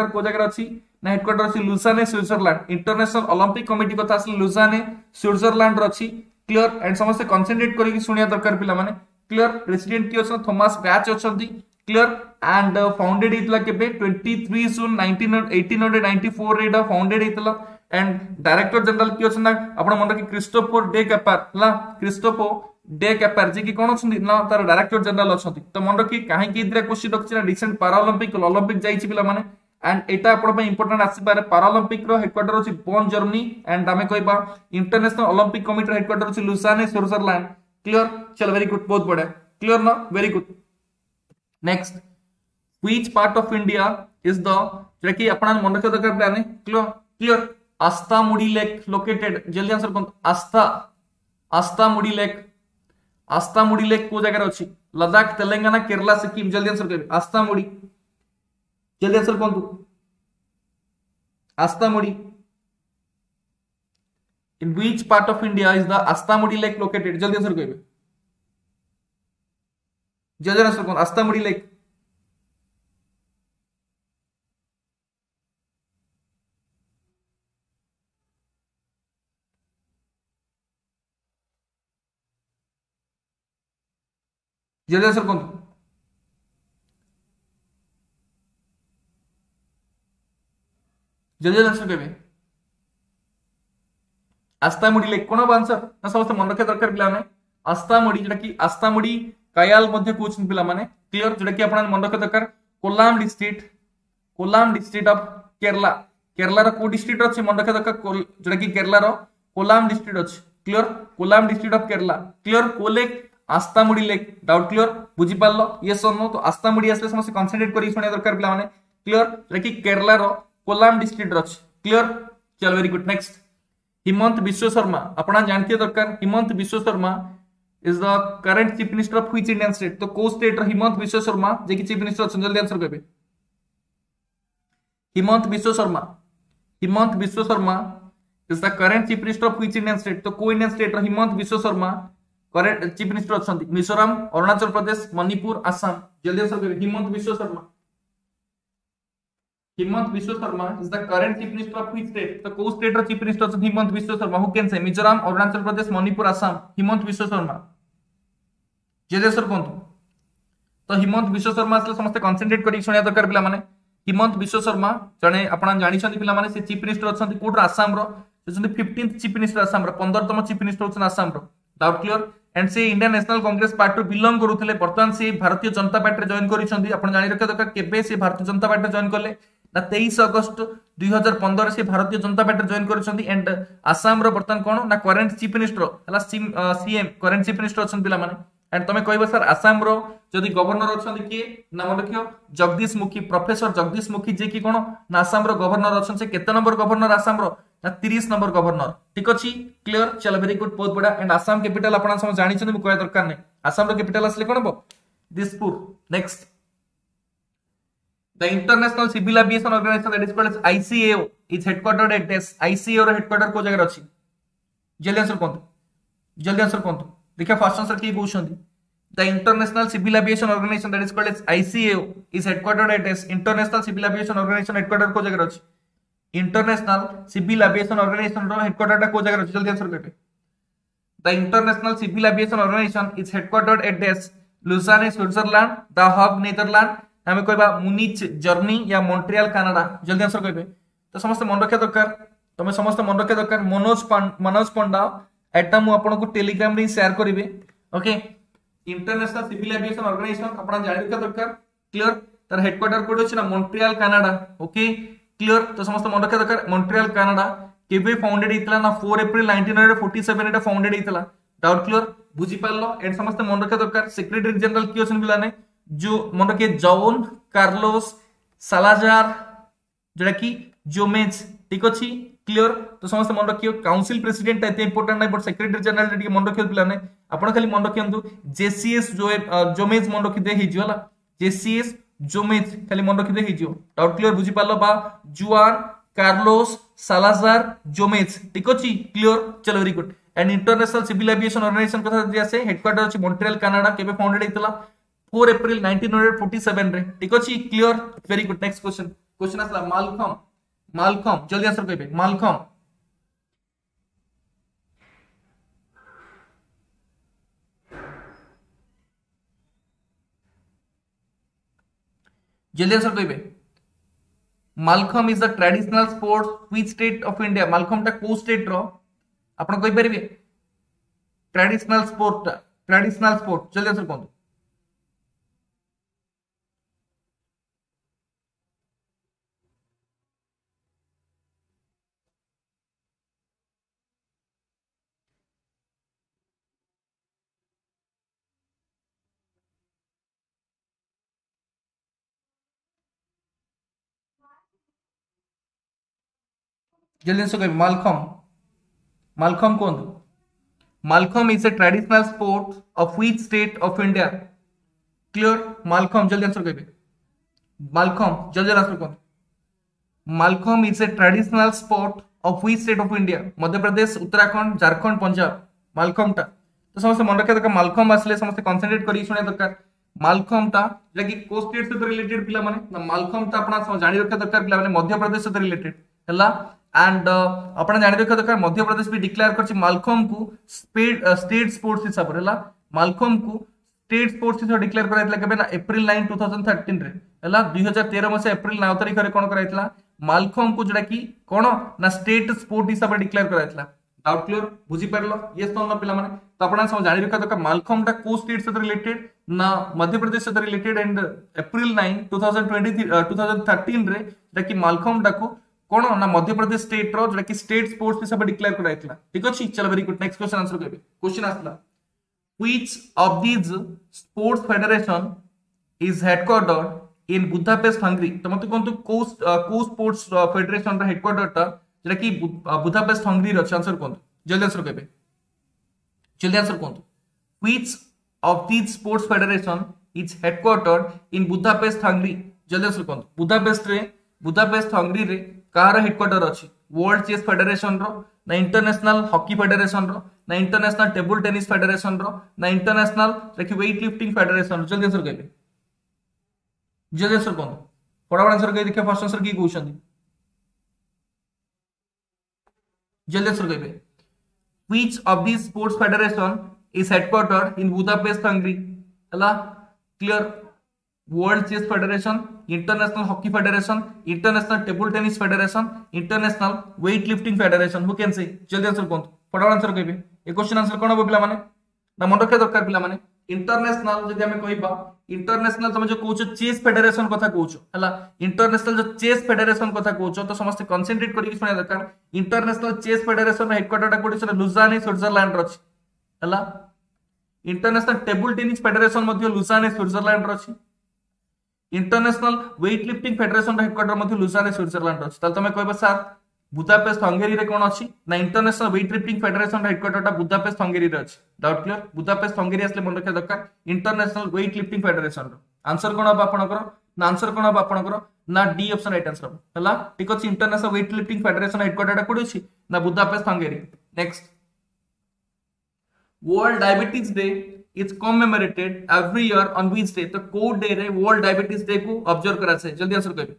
को जगह अछि ना हेडक्वार्टर अछि Lausanne, Switzerland. International olympic committee कथा आसले? लुसाने, स्विट्जरलैंड अछि क्लियर एंड समस्त कंसंट्रेट करके दरकार माने। क्लियर प्रेसिडेंट की अछन थॉमस बैच अछंती क्लियर एंड फाउंडेड हितला केबे? 23 जून 19 1894 रे एटा फाउंडेड हितला एंड डायरेक्टर जनरल की अछन आपण मन रखि क्रिस्टोफर डे कैपर ला क्रिस्टोफो डे कैपर जे की कोन अछंती ना तार डायरेक्टर जनरल अछंती तो मन रखि काहे की इदरे क्वेश्चन रखछि ना रिसेंट पैरालंपिक ओलंपिक जाईछि पिला माने एंड एटा आपण पे इंपोर्टेंट आसी पारे पैरालंपिक रो हेडक्वार्टर अछि बोन जर्मनी एंड आमे कहबा इंटरनेशनल ओलंपिक कमिटी हेडक्वार्टर अछि लुसाने स्विट्जरलैंड क्लियर चल वेरी गुड बहुत बढ़िया क्लियर ना very good next which part of India is the जेटा कि आपण मन रखियो दरकार plan clear clear Ashtamudi lake located जल्दी आंसर कोन Ashtamudi Ashtamudi lake lake को जगह अछि लद्दाख तेलंगाना केरला सिक्किम जल्दी आंसर करबे आस्था मुडी जल्दी आंसर कोन आस्था मुडी in which part of india is the astamudi lake located? जल्दी आंसर कहबे जल्दी आंसर कोन astamudi lake. जल्दी आंसर कौन जल्दी आंसर कहबे आस्था मुड़ी लेक कोन आंसर ना समस्त मन रखे दरकार पिला माने आस्था मुड़ी जेटा कि आस्था मुड़ी कायाल पिला माने क्लियर जेटा कि मन रखे दरकार Kollam district Kollam district of Kerala Kerala रो को डिस्ट्रिक्ट अछि मन रखे दरकार जेटा कि केरला रो Kollam district Ashtamudi lake doubt clear बुझी पालो ये सो नो तो आस्तामुड़ी आसले समस्त कंसंट्रेट करी सुने दरकार पिला माने क्लियर जकि केरला रो कोलाम डिस्ट्रिक्ट रो क्लियर चल very good next Himanta Biswa Sarma अपन जानती दरकार Himanta Biswa Sarma is the current chief minister of which Indian state तो को स्टेट रो हिमंत विश्व शर्मा जकि चीफ मिनिस्टर अछन जल्दी आंसर कहबे Himanta Biswa Sarma Himanta Biswa Sarma is the current chief minister of which Indian state तो को Indian state रो Himanta Biswa Sarma current chief minister अछंती Mizoram Arunachal Pradesh Manipur Assam जल्दी आंसर करबे Himanta Biswa Sarma Himanta Biswa Sarma is the current chief minister of which state तो को state रो chief minister अछन Himanta Biswa Sarma who can से मिजोरम अरुणाचल प्रदेश मणिपुर आसाम हिमंत विश्व शर्मा जय सर कोंतु तो हिमंत विश्व शर्मा असले समस्त कंसंट्रेट करी सुनिया दरकार पिला माने हिमंत विश्व शर्मा जने आपण जानि छथि पिला माने से चीफ मिनिस्टर अछन कोड आसाम रो से 15th चीफ मिनिस्टर आसाम रो এন্ড সে Indian national Congress party belong করুলে বর্তমান সে ভারতীয় জনতা পার্টি জয়েন করেছেন আপনার জাঁ রাখা দরকার, কেবে সে ভারতীয় জনতা পার্টি জয়েন কলে না তেইশ অগস্ট দুই হাজার পনেরে সে ভারতীয় জনতা পার্টি জয়েন করেছেন এন্ড আসামর বর্তমান কোণ না করেন্ট চিফ মিনিষ্টর হল সিএম করেন্ট চিফ মিনিষ্টর অনেক পিলা মানে ଆଣ୍ଡ ତମେ କହିବ ସାର୍ ଆସାମର ଯଦି ଗଭର୍ଣ୍ଣର ଅଛନ୍ତି କିଏ ନାମ ରଖିବ ଜଗଦୀଶ ମୁଖୀ ପ୍ରଫେସର ଜଗଦୀଶ ମୁଖୀ ଯିଏକି କ'ଣ ନା ଆସାମର ଗଭର୍ଣ୍ଣର ଅଛନ୍ତି ସେ କେତେ ନମ୍ବର ଗଭର୍ଣ୍ଣର ଆସାମର ନା ତିରିଶ ନମ୍ବର ଗଭର୍ଣ୍ଣର ଠିକ ଅଛି କ୍ଲିୟର ଚାଲ ଭେରି ଗୁଡ ବହୁତ ବଢିଆ ଆଣ୍ଡ ଆସାମ କ୍ୟାପିଟାଲ ଆପଣ ସମସ୍ତେ ଜାଣିଛନ୍ତି ମୁଁ କହିବା ଦରକାର ନାହିଁ ଆସାମର କ୍ୟାପିଟାଲ ଆସିଲେ କ'ଣ ହବ Dispur next The International Civil Aviation Organization that is called as ICAO is headquartered at ICAO ର headquarter କୋଉ ଜାଗାରେ ଅଛି ଜଲ୍ଦି ଆନ୍ସର କୁହନ୍ତୁ ଜଲ୍ଦି ଆନ୍ସର କୁହନ୍ତୁ देखिए फ़र्स्ट आंसर किए कहते The International Civil Aviation Organization that is called as ICAO is headquartered at as International Civil Aviation Organization headquarter को जगह रही इंटरनेशनल सिविल एविएशन ऑर्गेनाइजेशन रो हेडक्वार्टर को जगह रही जल्दी आंसर करबे The International Civil Aviation Organization is headquartered at as Lausanne Switzerland the Hague Netherlands आम कह मुनिच जर्मनी या मॉन्ट्रियल कानाडा जल्दी आंसर कहबे तो समस्त मन रखा दरकार तुम समस्त मन रखा दरकार मनोज मनोज पंडा ଏଇଟା ମୁଁ ଆପଣଙ୍କୁ ଟେଲିଗ୍ରାମରେ ହିଁ ସେୟାର କରିବି okay international civil aviation organisation ଆପଣ ଜାଣିବା ଦରକାର କ୍ଲିୟର ତାର ହେଡକ୍ୱାର୍ଟର କୋଉଠି ଅଛି ନା ମଣ୍ଟ୍ରିଆଲ କାନାଡା ଓକେ କ୍ଲିୟର ତ ସମସ୍ତେ ମନେ ରଖିବା ଦରକାର ମଣ୍ଟ୍ରିଆଲ କାନାଡା କେବେ ଫାଉଣ୍ଡେଡ ହେଇଥିଲା ନା four April nineteen hundred forty seven ଏଇଟା ଫାଉଣ୍ଡେଡ ହେଇଥିଲା ଡାଉଟ୍ କ୍ଲିୟର ବୁଝିପାରିଲ ଏଣ୍ଡ ସମସ୍ତେ ମନେ ରଖିବା ଦରକାର ସେକ୍ରେଟାରୀ ଜେନେରାଲ କିଏ ଅଛନ୍ତି ପିଲାମାନେ ଯୋଉ ମନେ ରଖିବେ ଜଉନ କାର୍ଲୋସ ସାଲାଜାର ଯୋଉଟା କି ଜୋମେଜ ଠିକ ଅଛି क्लियर तो समस्त मन रखिए काउंसिल प्रेसिडेंट एते इंपोर्टेंट नाही बट सेक्रेटरी जनरल मन रखियो पिलाने आपण खाली मन रखियंतु जेसीएस जो जोमेज मन रखि दे हिजियो ला जेसीएस जोमेज खाली मन रखि दे हिजियो डाउट क्लियर बुझी पालो बा जुआन कार्लोस सालाजार जोमेज ठीक अछि क्लियर चलो very good and international civil aviation organisation कथा दिया से हेडक्वार्टर अछि मॉन्ट्रियल कनाडा केबे फाउंडेड हेतला 4 एप्रिल 1947 रे ठीक अछि clear very good next question question आसला मालकम मालकम, जल्दी आंसर कहबे मालकम। जल्दी आंसर कहबे Mallakhamb is the traditional sports which state of India Mallakhamb टा को स्टेट रो? आपण कहि परिबे ट्रेडिशनल स्पोर्ट ट्रेडिशनल स्पोर्ट जल्दी आंसर कहू जल्दी से कहिए, मालखम। मालखम कौन mallakhamb is a traditional sport of which state of India clear mallakhamb, जल्दी आंसर कहिए। मालखम, जल्दी आंसर कौन mallakhamb is a traditional sport of which state of India Madhya Pradesh, Uttarakhand, Jharkhand, Punjab. Mallakhamb टा तो समस्त मन रखा दरकार, मालखम आसले समस्त कंसंट्रेट करी सुनिया दरकार। मालखम टा जेटा कि को स्टेट से रिलेटेड पिला माने मालखम टा अपना जानि रखा दरकार पिला माने मध्य प्रदेश से रिलेटेड हला एंड आपण जाणी रखा दरकार मध्यप्रदेश भी डिक्लेयर कर मालखम को स्टेट स्पोर्ट्स uh, हिसाब से मालखम को स्टेट स्पोर्ट्स हिसाब declare कराइला April nine two thousand thirteen दुई हज़ार तेरह मस एप्रिल नौ तारीख में कौन कराइला मालखम को जोटा कि कौन? ना स्टेट स्पोर्ट हिसाब से डिक्लेयर कराइला डाउट क्लियर बुझी ये स्तन पिला तो आपण सब रखा दरकार मालखम टा को स्टेट से तो रिलेटेड ना Madhya Pradesh related and April 9 2020 2013 रे जबकि मालखम टा को কোন না মধ্যপ্রদেশ স্টেট র যেটা কি স্টেট স্পোর্টস হিসাবে ডিক্লেয়ার করা হয়েছিল ঠিক আছে চলো very good next question answer করবে কোশ্চেন আসলা which of these sports federation is headquarter in Budapest Hungary তো মতে কোনতু কো কো স্পোর্টস ফেডারেশন র হেডকোয়ার্টারটা যেটা কি বুদাপেস্ট হাঙ্গেরি র আনসার কোনতু জলদি আনসার করবে জলদি answer কোনতু which of these sports federation is headquarter in Budapest Hungary জলদি আনসার কোনতু বুদাপেস্ট রে বুদাপেস্ট হাঙ্গেরি রে रे कार हेडक्वार्टर अछि वर्ल्ड चेस फेडरेशन रो ना इंटरनेशनल हॉकी फेडरेशन रो ना इंटरनेशनल टेबल टेनिस फेडरेशन रो ना इंटरनेशनल देखि वेट लिफ्टिंग फेडरेशन जल्दी आंसर कहबे जल्दी आंसर कोन फटाफट आंसर कहि देखिए फ़र्स्ट आंसर की कहउछंदी जल्दी आंसर कहबे which of these sports federation is headquartered in Budapest, Hungary? हला clear world chess federation international hockey federation international table tennis federation international weightlifting federation who can say जल्दी answer कहतु फटाफट answer कहबे ए question answer कोन हो पिला माने ना मन रखिया दरकार पिला माने इंटरनेशनल जदि हमें कहबा इंटरनेशनल तुम जो कहउछ चेस फेडरेशन कथा कहउछ हला इंटरनेशनल जो चेस फेडरेशन कथा कहउछ तो समस्त कंसंट्रेट करिक सुना दरकार इंटरनेशनल चेस फेडरेशन हेडक्वार्टर कोडी से लुजान स्विट्जरलैंड रो हला इंटरनेशनल टेबल टेनिस फेडरेशन मध्ये लुजान स्विट्जरलैंड रो international weightlifting federation headquarter Lausanne Switzerland अछि ताल तमे कहबा सर बुदापेस्ट हंगेरी कोन अछि ना international weight lifting federation headquarter टा बुदापेस्ट हंगेरी अछि डाउट क्लियर बुदापेस्ट हंगेरी असले मन रखा दरकार इंटरनेशनल वेट लिफ्टिंग फेडरेशन रो आंसर कोन अब आपनकर ना आंसर कोन अब आपनकर ना डी ऑप्शन राइट आंसर हला ठीक अछि international weight lifting federation headquarter टा अछि ना Budapest is commemorated every year on which day तो को डे रे वर्ल्ड डायबिटीज़ डे को ऑब्ज़र्व करा से, जल्दी आंसर कहबे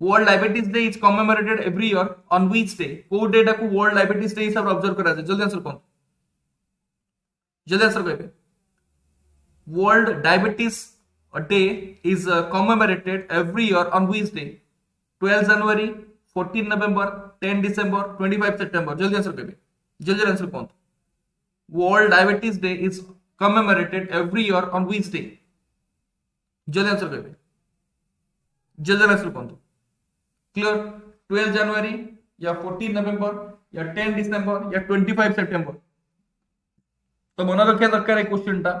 world diabetes day is commemorated every year on which day को डे डा को वर्ल्ड डायबिटीज़ डे हिसाब ऑब्ज़र्व करा से, जल्दी आंसर कौन जल्दी आंसर कहबे world diabetes day is commemorated every year on which day 12 जनवरी 14 नवंबर 10 दिसंबर 25 सितंबर जल्दी आंसर कहबे जल्दी आंसर कौन World Diabetes Day is commemorated every year on which day? जल्दी आंसर करेंगे जल्दी आंसर कौन तो क्लियर 12 जनवरी या 14 नवंबर या 10 दिसंबर या 25 सितंबर तो मन रखिया दरकार ए क्वेश्चन टा।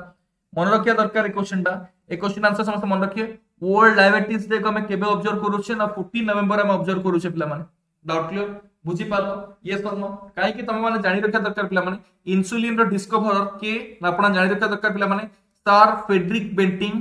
मन रखिया दरकार ए क्वेश्चन टा। ए क्वेश्चन आंसर समस्त मन रखिए। वर्ल्ड डायबिटीज़ डे को हम केबे ऑब्ज़र्व करूछे ना 14 नवंबर हम ऑब्ज़र्व करूछे पिला माने डाउट क्लियर ବୁଝିପାରିଲ ଇଏ ସର୍ମ କାହିଁକି ତମେ ମାନେ ଜାଣି ରଖିବା ଦରକାର ପିଲାମାନେ ଇନ୍ସୁଲିନ ର ଡିସ୍କଭର କିଏ ନା ଆପଣ ଜାଣି ରଖିବା ଦରକାର ପିଲାମାନେ sir Frederick Banting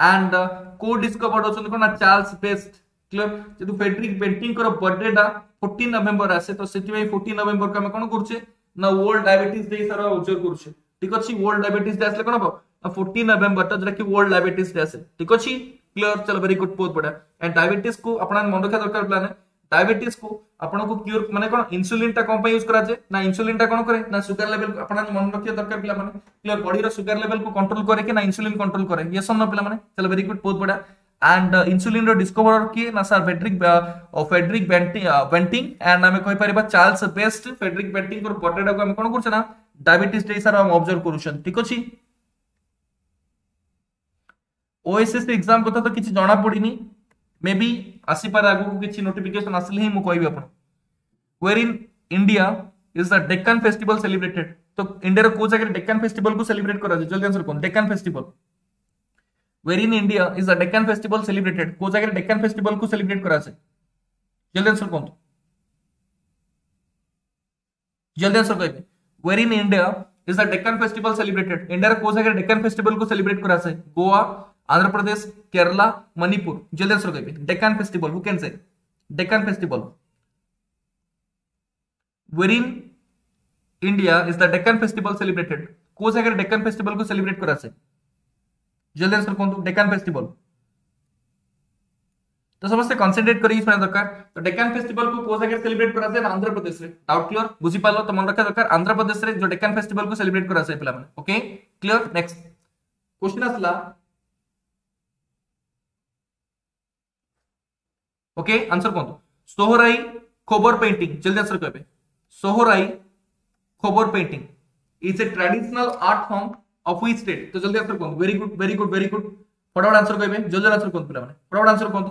and co discover ଅଛନ୍ତି କଣ ନା ଚାର୍ଲସ ବେଷ୍ଟ କ୍ଲିୟର ଯେହେତୁ ଫେଡରିକ୍ ବେଣ୍ଟିଙ୍କର ବର୍ଥଡେଟା ଫୋର୍ଟିନ୍ ନଭେମ୍ବର ଆସେ ତ ସେଥିପାଇଁ ଫୋର୍ଟିନ୍ ନଭେମ୍ବରକୁ ଆମେ କଣ କରୁଛେ ନା ୱାର୍ଲଡ ଡାଇବେଟିସ୍ ଡେ ସାର ଉଜ୍ଜଳ କରୁଛେ ଠିକ ଅଛି ୱାର୍ଲଡ ଡାଇବେଟିସ୍ ଡେ ଆସିଲେ କଣ ହବ फोर्टीन नवेम्बर टा जोटा कि वर्ल्ड डायबिटीज डे आसे ठीक अच्छे क्लियर चलो वेरी गुड बहुत बढ़िया एंड डायबिटीज को अपना मन रखा दरकार प्लान डायबिटीज़ को आपको क्यूर माने कोन इंसुलिन टा कोन पे यूज़ करा जे ना इंसुलिन टा कोन करे ना शुगर लेवल को आपन मन रखिया दरकार पिला माने क्लियर बॉडी रो शुगर लेवल को कंट्रोल करे कि ना इंसुलिन कंट्रोल करे ये सब ना पिला माने चलो वेरी गुड बहुत बढ़िया एंड इंसुलिन रो डिस्कवर किए ना sir Frederick Frederick Banting Banting and हमें कहि परिबा चार्ल्स बेस्ट फेडरिक बेंटिंग को बर्थडे को हम कोन करछ ना डायबिटीज़ डे सर हम ऑब्ज़र्व करूछन ठीक अछि ओएसएस एग्ज़ाम कथा तो किछि जणा पडिनी मे बी आसीपारे आगु किछि नोटिफिकेशन आसले ही आपण where in India is the Deccan festival celebrated तो इंडिया को जगह डेक्कन फेस्टिवल को सेलिब्रेट करा जल्दी answer cone Deccan festival where in India is the Deccan festival celebrated को जगह डेक्कन फेस्टिवल को सेलिब्रेट करा जल्दी आंसर कोन जल्दी आंसर कहबे where in India is the Deccan festival celebrated India को जगह डेक्कन आंध्र प्रदेश, केरला, मणिपुर जल्दी आंसर कहबे Deccan festival who can say Deccan festival wherein India is the Deccan Festival celebrated. को जगह डेक्कन फेस्टिवल को सेलिब्रेट करा से जल्दी आंसर कौन डेक्कन फेस्टिवल तो समस्त कंसंट्रेट करी सुना दरकार. तो डेक्कन फेस्टिवल को को जगह सेलिब्रेट करा से आंध्र प्रदेश रे. डाउट क्लियर बुझी पालो तो मन रखा दरकार. आंध्र प्रदेश रे, जो डेक्कन फेस्टिवल को सेलिब्रेट करा से पिला माने ओके क्लियर नेक्स्ट क्वेश्चन आसला ओके आंसर कौन सोहराई खोबर पेंटिंग जल्दी answer కహే Sohrai Khovar painting is a traditional art form of which state तो जल्दी आंसर कौन very good very good very good फटाफट आंसर कहबे जल्दी आंसर कौन पिला माने? फटाफट आंसर कौन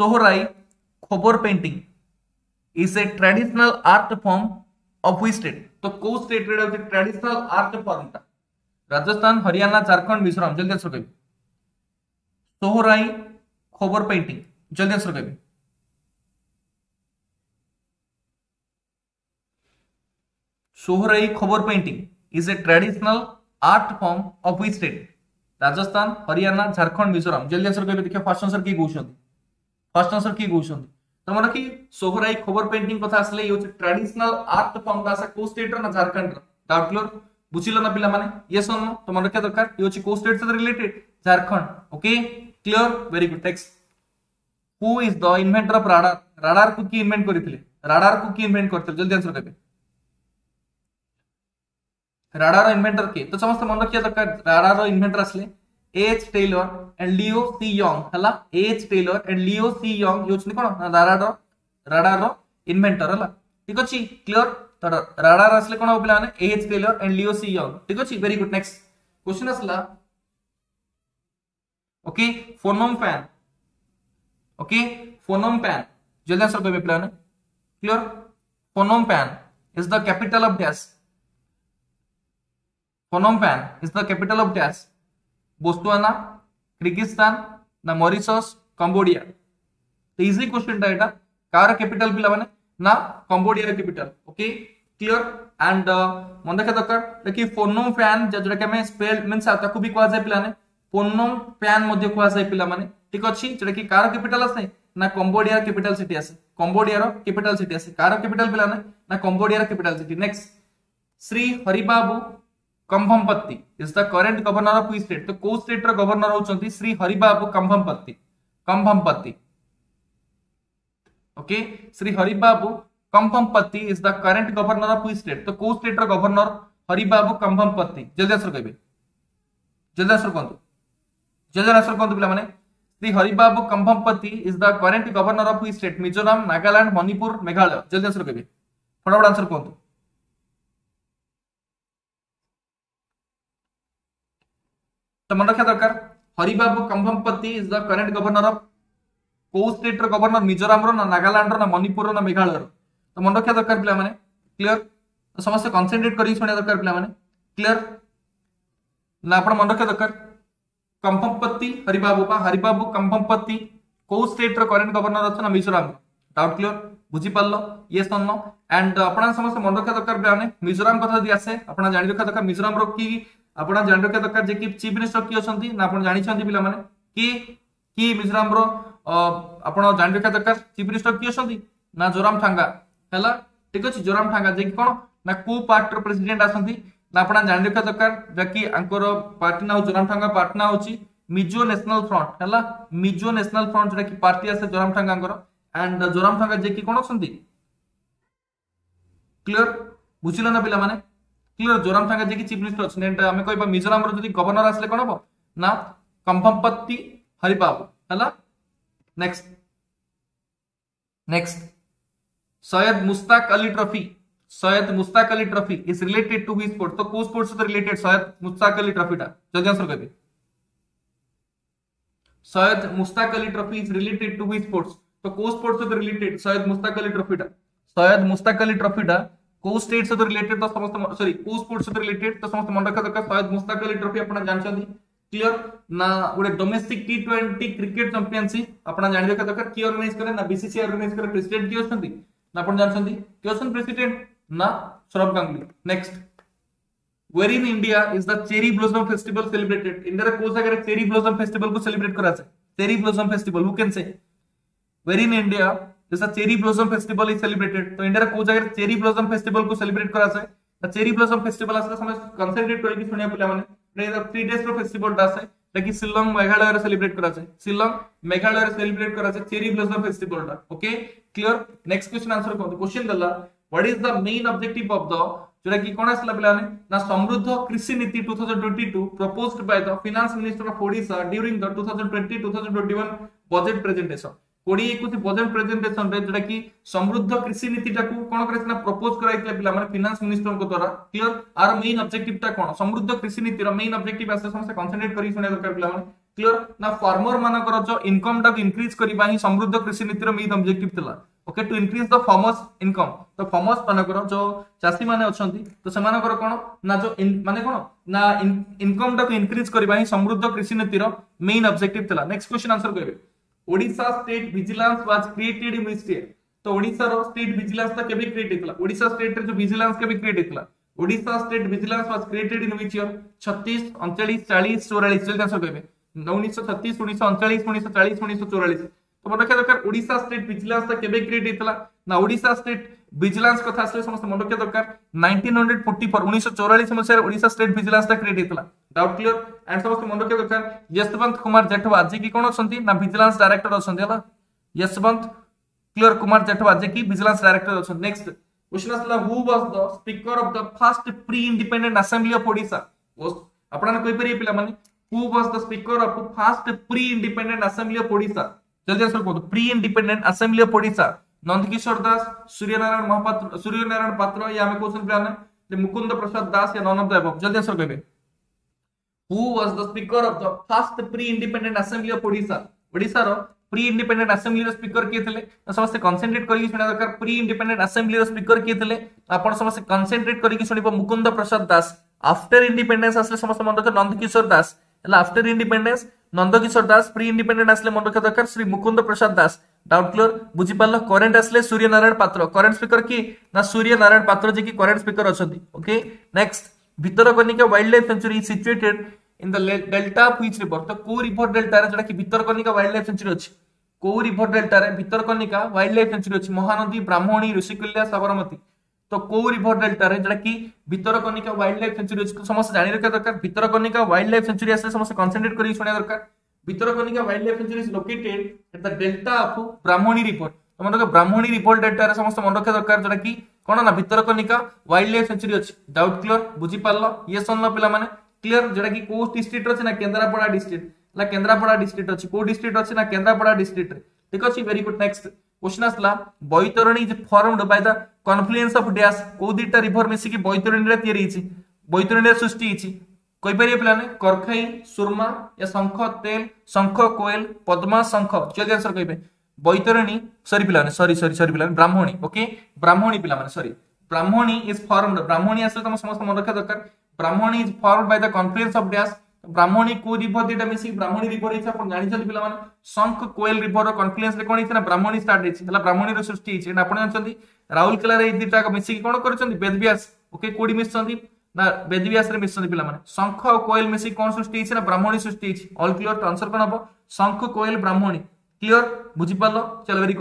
Sohrai Khovar painting is a traditional art form of which state तो को स्टेट रे होते? ट्रेडिशनल आर्ट फॉर्म ता राजस्थान, हरियाणा, झारखंड मिश्रम जल्दी आंसर कहबे सोहराई खोबर पेंटिंग जल्दी आंसर करें Sohrai Khovar painting is a traditional art form of which state Rajasthan, Haryana, Jharkhand, Mizoram. जल्दी आंसर करें देखिए फ़र्स्ट आंसर किए कहते फ़र्स्ट आंसर किए कहते तो मतलब मन रखी सोहराई खबर पेंटिंग कथा आसले, ये हूँ ट्रेडिशनल आर्ट फॉर्म टा को स्टेट रा झारखंड रा? डाउट क्लियर बुझिल ना पिला माने? ये सन तो मतलब मन रखा दरकार? ये हूँ को स्टेट से related Jharkhand. Okay clear very good next who is the inventor of radar radar কু কি ইনভেন্ট করেছিলেন রাডার কু কি ইনভেন্ট করেছিল জলদি আনসার করবে রাডার ইনভেন্টর কে তো সমস্ত মনে রাখিয়া দরকার রাডার ইনভেন্টর আসলে H Taylor and Leo C Young হলা H Taylor and Leo C Young ইউচনি কোন রাডার রাডার ইনভেন্টর হলা ঠিক আছে ক্লিয়ার তো রাডার আসলে কোন পিলা মানে H Taylor and Leo C Young ঠিক আছে ভেরি গুড নেক্সট क्वेश्चन আসলা okay Phnom Penh okay Phnom Penh जल्दी आंसर करिवे plan clear Phnom Penh is the capital of dash Phnom Penh is the capital of dash Botswana Kyrgyzstan ना Mauritius Cambodia तो easy question टा एटा कार capital पिला माने. ना Cambodia capital okay clear and मन देखा दरकार देखि फोनोम फ़ैन जोटा कि हमें स्पेल मींस ताको भी कहा जाय पिला ने. पोनम प्यान मध्य कुहाଯାଏ ठीक अच्छे जो कार कैपिटाल आसे ना कंबोडिया कैपिटल सिटी आसे कंबोडिया कैपिटल सिटी आसे कार कैपिटल पिला ना ना Cambodia capital city next Shri Haribabu Kambhampati is the current governor of state तो को स्टेट रो governor होचंती Shri Haribabu Kambhampati Kambhampati okay Shri Haribabu Kambhampati is the current governor of state तो को स्टेट रो governor Haribabu Kambhampati जल्दी answer कहबे जल्दी answer कोंतु जल्दी आंसर कोंतु पिला माने Shri Haribabu Kambhampati is the current governor of state Mizoram Nagaland Manipur Meghalaya जल्दी आंसर करिए। फटाफट आंसर कौन तो मन रखा दरकार, Haribabu Kambhampati is the current governor of को स्टेट रो गवर्नर मिजोराम रो ना नागालैंड रो ना मणिपुर रो ना मेघालय रो। तो मन रखा दरकार पिला माने क्लियर तो समस्त कंसंट्रेट करी सुनिया दरकार पिला माने क्लियर ना, आपण मन रखा दरकार। कंभमपति हरिबाबू पा हरिबाबू कंभमपति को स्टेट रो करंट गवर्नर अछि ना, मिजोराम। डाउट क्लियर बुझी पारलो? यस नो एंड आपण समस्त मन रखा दरकार पिलाने मिजोराम कथा आसे आपण जानि रखा दरकार मिजोराम की आपण जानि रखा दरकार जे कि चीफ मिनिस्टर की अछंती, ना आपण जानि छंती पिला माने की की मिजोराम रो आपण जानि रखा दरकार चीफ मिनिस्टर की अछंती? ना जोराम ठांगा। हैला ठीक अछि जोराम ठांगा। जे कि कोन ना को पार्ट रो प्रेसिडेंट आछंती ना आपण जानि रखा दरकार जकी अंकर पार्टी ना जोराम ठांगा पार्टी ना होची मिजो नेशनल फ्रंट हैला मिजो नेशनल फ्रंट जोटा कि पार्टी आसे जोराम ठांगा अंकर एंड जोराम ठांगा जे कि कोन अछंती क्लियर बुझिलो ना पिला माने क्लियर जोराम ठांगा जे कि चीफ मिनिस्टर अछन एंड हमें कहबा मिजोराम रो जदी गवर्नर आसले कोन हबो ना Kambhampati Syed Mushtaq Ali trophy is related to which sport तो को स्पोर्ट से रिलेटेड सैयद मुस्ताक अली ट्रॉफी टा। जल्दी आंसर कहबे Syed Mushtaq Ali trophy is related to which sports तो को स्पोर्ट से रिलेटेड सैयद मुस्ताक अली ट्रॉफी टा। सैयद मुस्ताक अली ट्रॉफी टा को स्टेट से रिलेटेड तो समस्त सॉरी को स्पोर्ट से रिलेटेड तो समस्त मन रखा दरकार सैयद मुस्ताक अली ट्रॉफी आपण जानछंती क्लियर ना गोटे domestic T twenty cricket championship आपण जानि रखा दरकार, की ऑर्गेनाइज करे, ना बीसीसीआई की ना की Sourav Ganguly next where in India is the cherry blossom festival celebrated? India रे कोन जगह cherry blossom festival को celebrate करा जाए cherry blossom festival who can say where in India is the cherry blossom festival is celebrated तो India रे कोन जगह cherry blossom festival को celebrate करा जाए the cherry blossom festival आसे समय कंसंट्रेट करके सुनिया पिला माने ने थ्री डेज़ रो फेस्टिवल टा आसे ताकि शिलोंग मेघालय रे सेलिब्रेट करा जाए शिलोंग मेघालय रे सेलिब्रेट करा जाए चेरी ब्लॉसम फेस्टिवल टा okay clear next question answer कौन क्वेश्चन दला what is the main objective of the जोटा कि कोन आसला पिलाने ना समृद्ध कृषि Niti 2022 proposed by the finance minister of odisha during the 2020 2021 budget presentation कोडी एकुति प्रेजेंटेशन रे जेटा कि समृद्ध कृषि नीति टाकू कोन करे ना प्रपोज कराइतले पिला माने फाइनेंस मिनिस्टर को द्वारा क्लियर आर मेन ऑब्जेक्टिव टा कोन समृद्ध कृषि नीति रो मेन ऑब्जेक्टिव आसे समस्त कंसंट्रेट करी सुने दरकार पिला माने क्लियर ना फार्मर मानकर जो इनकम टा इंक्रीज करबा ही समृद्ध कृषि नीति रो main objective okay to increase the farmers income तो फार्मर्स मानकर जो चाषी माने अछंती तो सेमानकर कोन ना जो माने कोन ना इनकम टाको इंक्रीज करबा ही समृद्ध कृषि नीतिर मेन ऑब्जेक्टिव थिला नेक्स्ट क्वेश्चन आंसर करबे Odisha state vigilance was created in which year तो ओडिशा रो स्टेट विजिलेंस ता केबे क्रिएट हेतला ओडिशा स्टेट रे जो विजिलेंस केबे create हेतला Odisha state vigilance was created in which year 36 39 40 44 जल्दी आंसर करबे 1936 1939 1940 1944 तो मन रखा दरकार ओडिशा स्टेट विजिलेंस ता केबे क्रिएट हेतला ना ओडिशा स्टेट विजिलेंस कथा आसले समस्त मन रखा दरकार 1944 1944 मसिया ओडिशा स्टेट विजिलेंस ता क्रिएट हेतला डाउट क्लियर एंड समस्त मन रखा दरकार यशवंत कुमार जेठवा आज की कोन अछंती ना विजिलेंस डायरेक्टर अछंती हला यशवंत क्लियर कुमार जेठवा जे की विजिलेंस डायरेक्टर अछन नेक्स्ट क्वेश्चन आसला who was the speaker of the first pre independent assembly of Odisha आपण कहि परिए पिला माने who was the speaker of first pre independent assembly of Odisha जल्दी आंसर करो pre independent assembly of Odisha Nandkishore Das Suryanarayan Mahapatra Suryanarayan Patra या हमें question पिला ने मुकुंद प्रसाद दास या नन ऑफ़ द अबव जल्दी आंसर कहबे who was the speaker of the first pre independent assembly of Odisha Odisha row pre independent assembly रो speaker किए थे समस्त कनसेंट्रेट करके सुना दरकार प्री इंडिपेंडेंट असेंबली रो स्पीकर किए थे आपण समस्त कनसेंट्रेट करके सुनिबो मुकुंद प्रसाद दास आफ्टर इंडिपेंडेंस आसले समस्त मन रख नंदकिशोर दास ହେଲା after independence Nandkishore Das pre independent आसले मन रखा दरकार श्री मुकुंद प्रसाद दास डाउट क्लियर बुझी पारल करेंट आसले सूर्य नारायण पात्र करेंट स्पीकर की ना सूर्य नारायण पात्र जे की current speaker अछंती okay next Bhitarkanika wild life sanctuary situated in the delta of which river तो को रिवर डेल्टा रे जडा कि भितरकनिका वाइल्ड लाइफ सेंचुरी अछि को रिवर डेल्टा रे भितरकनिका वाइल्ड लाइफ सेंचुरी तो को रिवर डेल्टा कि भितरकनिका वाइल्ड लाइफ सेंचुरी अछि समस्त जानि रखा दरकार भितरकनिका वाइल्ड लाइफ सेंचुरी आसे समस्त कंसंट्रेट करी दरकार Bhitarkanika wild life sanctuary located at the delta of Brahmani river तो मन ब्राह्मणी रिवर डेल्टा समस्त मन रखा दरकार कि कोन ना भितरकनिका वाइल्ड लाइफ सेंचुरी अछि डाउट क्लियर बुझी पारलो ये सुनलो पिला माने क्लियर जेटा कि को डिस्ट्रिक्ट अछि ना केंद्रापड़ा डिस्ट्रिक्ट ला केंद्रापड़ा डिस्ट्रिक्ट अछि को डिस्ट्रिक्ट अछि ना केंद्रापड़ा डिस्ट्रिक्ट ठीक अछि वेरी गुड नेक्स्ट क्वेश्चन आसला Baitarani is formed by the confluence of dash को दिटा रिवर मिसी की बैतरणी रे तयारी हिची बैतरणी रे सृष्टि हिची कहि परिए प्लान करखाई सुरमा या शंख तेल शंख कोयल पद्मा शंख जल्दी आंसर कहिबे बैतरणी सॉरी पिलाने सॉरी सॉरी सॉरी पिलाने ब्राह्मणी ओके ब्राह्मणी पिला माने sorry Brahmani is formed Brahmani आसले तम समस्त मन रखा दरकार Brahmani is formed by the confluence of dash Brahmani को रिवर दिटा मिसी ब्राह्मणी रिवर हिचा आपण जानि छथि पिला माने शंख कोयल रिवर रो कॉन्फ्लुएंस रे कोन हिचा ब्राह्मणी स्टार्ट हिची हला ब्राह्मणी रो सृष्टि हिची आपण जानछथि राउरकेला रे दिटा मिसी की कोन करछथि वेदव्यास ओके कोडी मिसछथि ना वेदव्यास रे मिसछथि पिला माने शंख और कोयल मिसी कोन सृष्टि हिची ना ब्राह्मणी सृष्टि हिची ऑल क्लियर आंसर कोन हबो शंख कोयल ब्राह्मणी क्लियर बुझि पालो चलो वेरी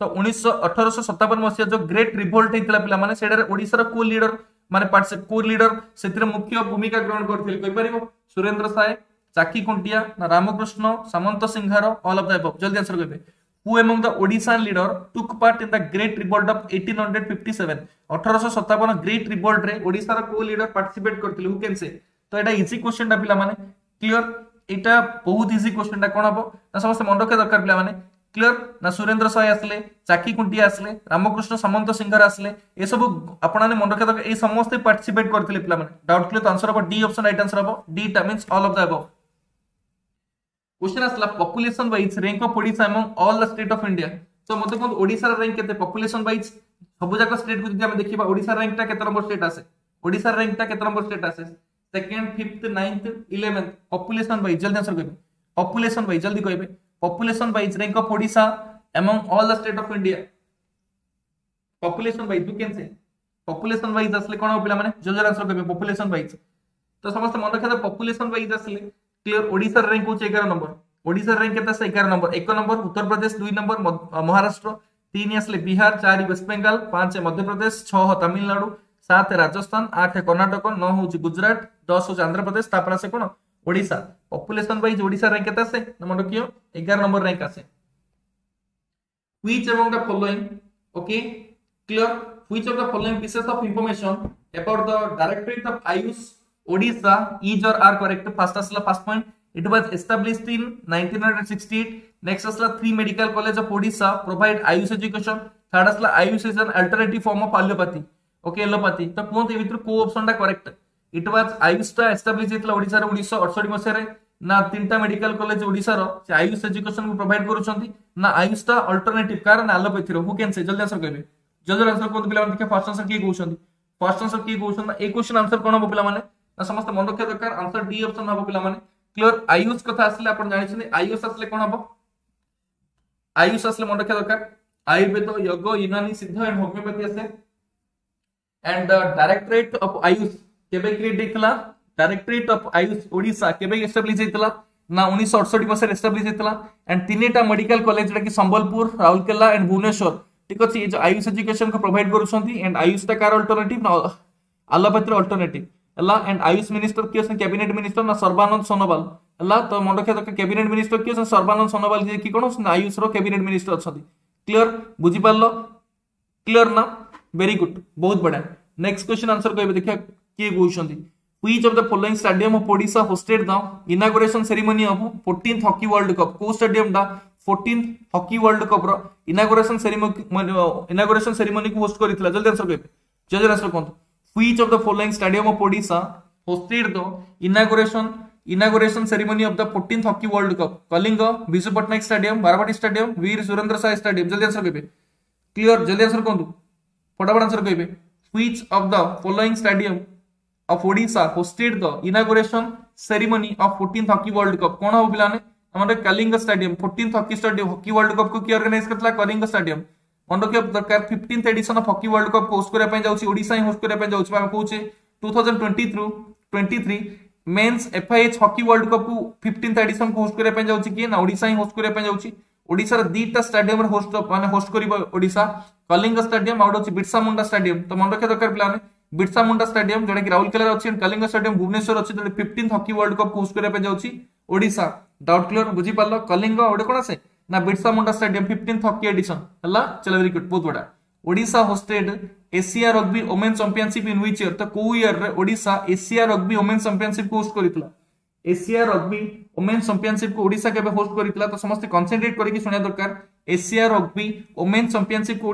ତ ଉଣେଇଶହ ଅଠରଶହ ସତାବନ ମସିହା ଯୋଉ ଗ୍ରେଟ୍ ରିଭୋଲ୍ଟ ହେଇଥିଲା ପିଲାମାନେ ସେଠାରେ ଓଡ଼ିଶାର କୋ ଲିଡର ମାନେ କୋ ଲିଡର ସେଥିରେ ମୁଖ୍ୟ ଭୂମିକା ଗ୍ରହଣ କରିଥିଲେ କହିପାରିବ Surendra Sai Chakhi Khuntia Ramakrishna Samanta Singhar all of the ଜଲ୍ଦି ଆନ୍ସର କହିବେ who among ଟୁକ୍ Odissan leader the great in of eighteen hundred fifty seven ଅଠରଶହ ସତାବନ ଗ୍ରେଟ୍ ରିଭୋଲ୍ଟ ଓଡ଼ିଶାର କୋ ଲିଡର ପାର୍ଟିସିପେଟ୍ କରିଥିଲେ ହୁ କ୍ୟାନ୍ ସେ ତ ଏଇଟା ଇଜି କ୍ୱେଶ୍ଚନଟା ପିଲାମାନେ କ୍ଲିଅର ଏଇଟା ବହୁତ ଇଜି କ୍ୱେଶ୍ଚନଟା କ'ଣ ହବ ନା ସମସ୍ତେ ମନେ ରଖିବା ଦରକାର ପିଲାମାନେ क्लिअर ना सुरेंद्र साय आसले चाकी कुंटिया आसले रामकृष्ण सामंत सिंगर आसले एसबु आपण मन रखा दरकार ए समस्त पार्टिसिपेट करते पे डाउट क्लियर तो आंसर हम डी ऑप्शन राइट आंसर हम D means all of the question आसला population wise rank of Odisha among all the state of India तो मते कोन ओडिसा रैंक केते वाइज सब जाक स्टेट को जदि हम देखिबा ओडिसा नंबर स्टेट आसे ओडिसा रैंक टा नंबर स्टेट आसे second fifth ninth eleventh population wise जल्दी आंसर कहबे पॉपुलेशन वाइज जल्दी कहबे population wise rank of Odisha among all the state of India. Population wise, you can say. Population wise আসলে কোন পিলা মানে জোজোর আনসার করবে population wise. তো সমস্ত মনে রাখা population wise আসলে ক্লিয়ার ওড়িশার র্যাঙ্ক হচ্ছে 11 নম্বর ওড়িশার র্যাঙ্ক কেতে আছে 11 নম্বর 1 নম্বর উত্তরপ্রদেশ 2 নম্বর মহারাষ্ট্র 3 আসলে বিহার 4 ওয়েস্ট বেঙ্গল 5 মধ্যপ্রদেশ 6 তামিলনাড়ু 7 রাজস্থান 8 কর্ণাটক 9 হচ্ছে গুজরাট 10 হচ্ছে অন্ধ্রপ্রদেশ তারপর আছে কোন कौन Odisha population wise Odisha rank केते आसे मन रखियो 11 नंबर रैंक आसे which among the following okay clear which of the following pieces of information about the directorate of ayush odisha is or are correct first asla first point it was established in 1968 next asla three medical college of odisha provide ayush education third asla ayush is an alternative form of allopathy okay allopathy तो कहते भितर को option टा correct it was Ayusha establish होता है अड़सठ मसीह ना तीन टा मेडिकल कलेज ओडार आयुष एजुकेशन को प्रोभाइड कर आयुषा अल्टरनेट कारण आलोपैथी हूँ कैंसर जल्दी आंसर कहते जल्दी आंसर कहते पाला देखिए फ़र्स्ट आंसर किए कौन फ़र्स्ट आंसर किए कौन ए क्वेश्चन आंसर कौन हम पाला समस्त मन रखा दरकार आंसर डी अपसन हम पाने क्लीयर आयुष क्या आसे आप जानते आयुष आसे कौन हम आयुष आसे मन रखा दरकार आयुर्वेद यग यूनानी सिद्ध एंड होमिओपैथी आसे and directorate of AYUSH create हेतला directorate of AYUSH Odisha केबे एस्टाब्लिश हेतला ना 1968 मसे एस्टाब्लिश हेतला एंड तीनटा मेडिकल कॉलेज जेटा कि संबलपुर राउरकेला एंड भुवनेश्वर ठीक अछि जो आयुष एजुकेशन को प्रोवाइड करूछंती एंड आयुष ता कार अल्टरनेटिव ना आलोपैथी अल्टरनेटिव हला एंड आयुष मिनिस्टर कियो से कैबिनेट मिनिस्टर ना सर्बानंद सोनोवाल हला तो मन रखिया दरकार कैबिनेट मिनिस्टर कियो से सर्बानंद सोनोवाल जे कि कोन आयुष रो कैबिनेट मिनिस्टर अछंती क्लियर बुझी पारलो क्लियर ना वेरी गुड बहुत बढ़िया नेक्स्ट क्वेश्चन आंसर कहबे देखिया किए कहते which of the following stadium of Odisha hosted the inauguration ceremony of fourteen hockey world cup कौ स्टाडियम टा fourteen hockey world cup inauguration ceremony inauguration ceremony को होस्ट कर जल्दी आंसर कहते जल्दी आंसर कहते which of the following stadium of Odisha hosted the inauguration inauguration ceremony of the fourteen hockey world cup Kalinga Biju Patnaik stadium Barabati stadium Veer Surendra Sai stadium जल्दी answer कहते clear जल्दी answer कहतु फटाफट answer कहते which of the following stadium of Odisha hosted the inauguration ceremony of 14th hockey world cup. कौन हो पिलाने? हमारे Kalinga stadium 14th hockey stadium hockey world cup को किए ऑर्गेनाइज करतला कलिंग स्टेडियम मन रखिया दरकार 15th edition of hockey world cup host करबा पय जाउची ओडिसा ही होस्ट करबा पय जाउची हम कहूचे 2020 through 23 men's FIH hockey world cup को 15th एडिशन को होस्ट करबा पय जाउची कि ना? ओडिसा ही होस्ट करबा पय जाउची ओडिसा दीटा स्टेडियम होस्ट माने होस्ट करिबो ओडिसा कलिंग स्टेडियम आउट अछि बिरसा मुंडा स्टेडियम तो मन रखे दरकार पिलाने। बिरसा मुंडा स्टेडियम जोडा कि राउरकेला अछि कलिंग स्टेडियम भुवनेश्वर अछि जोडा 15th hockey world cup host करबा जाउछि ओडिसा डाउट क्लियर बुझी पारलो कलिंग ओडे कोन आसे ना Birsa Munda stadium 15th hockey edition हला चलो वेरी गुड बहुत बड़ा Odisha hosted Asia rugby women championship in which year तो को ईयर रे Odisha Asia rugby women championship को होस्ट करितला एशिया रग्बी वुमेन चैंपियनशिप को ओडिसा केबे होस्ट करितला तो समस्त कंसंट्रेट करिकि सुनिया दरकार एशिया रग्बी वुमेन चैंपियनशिप को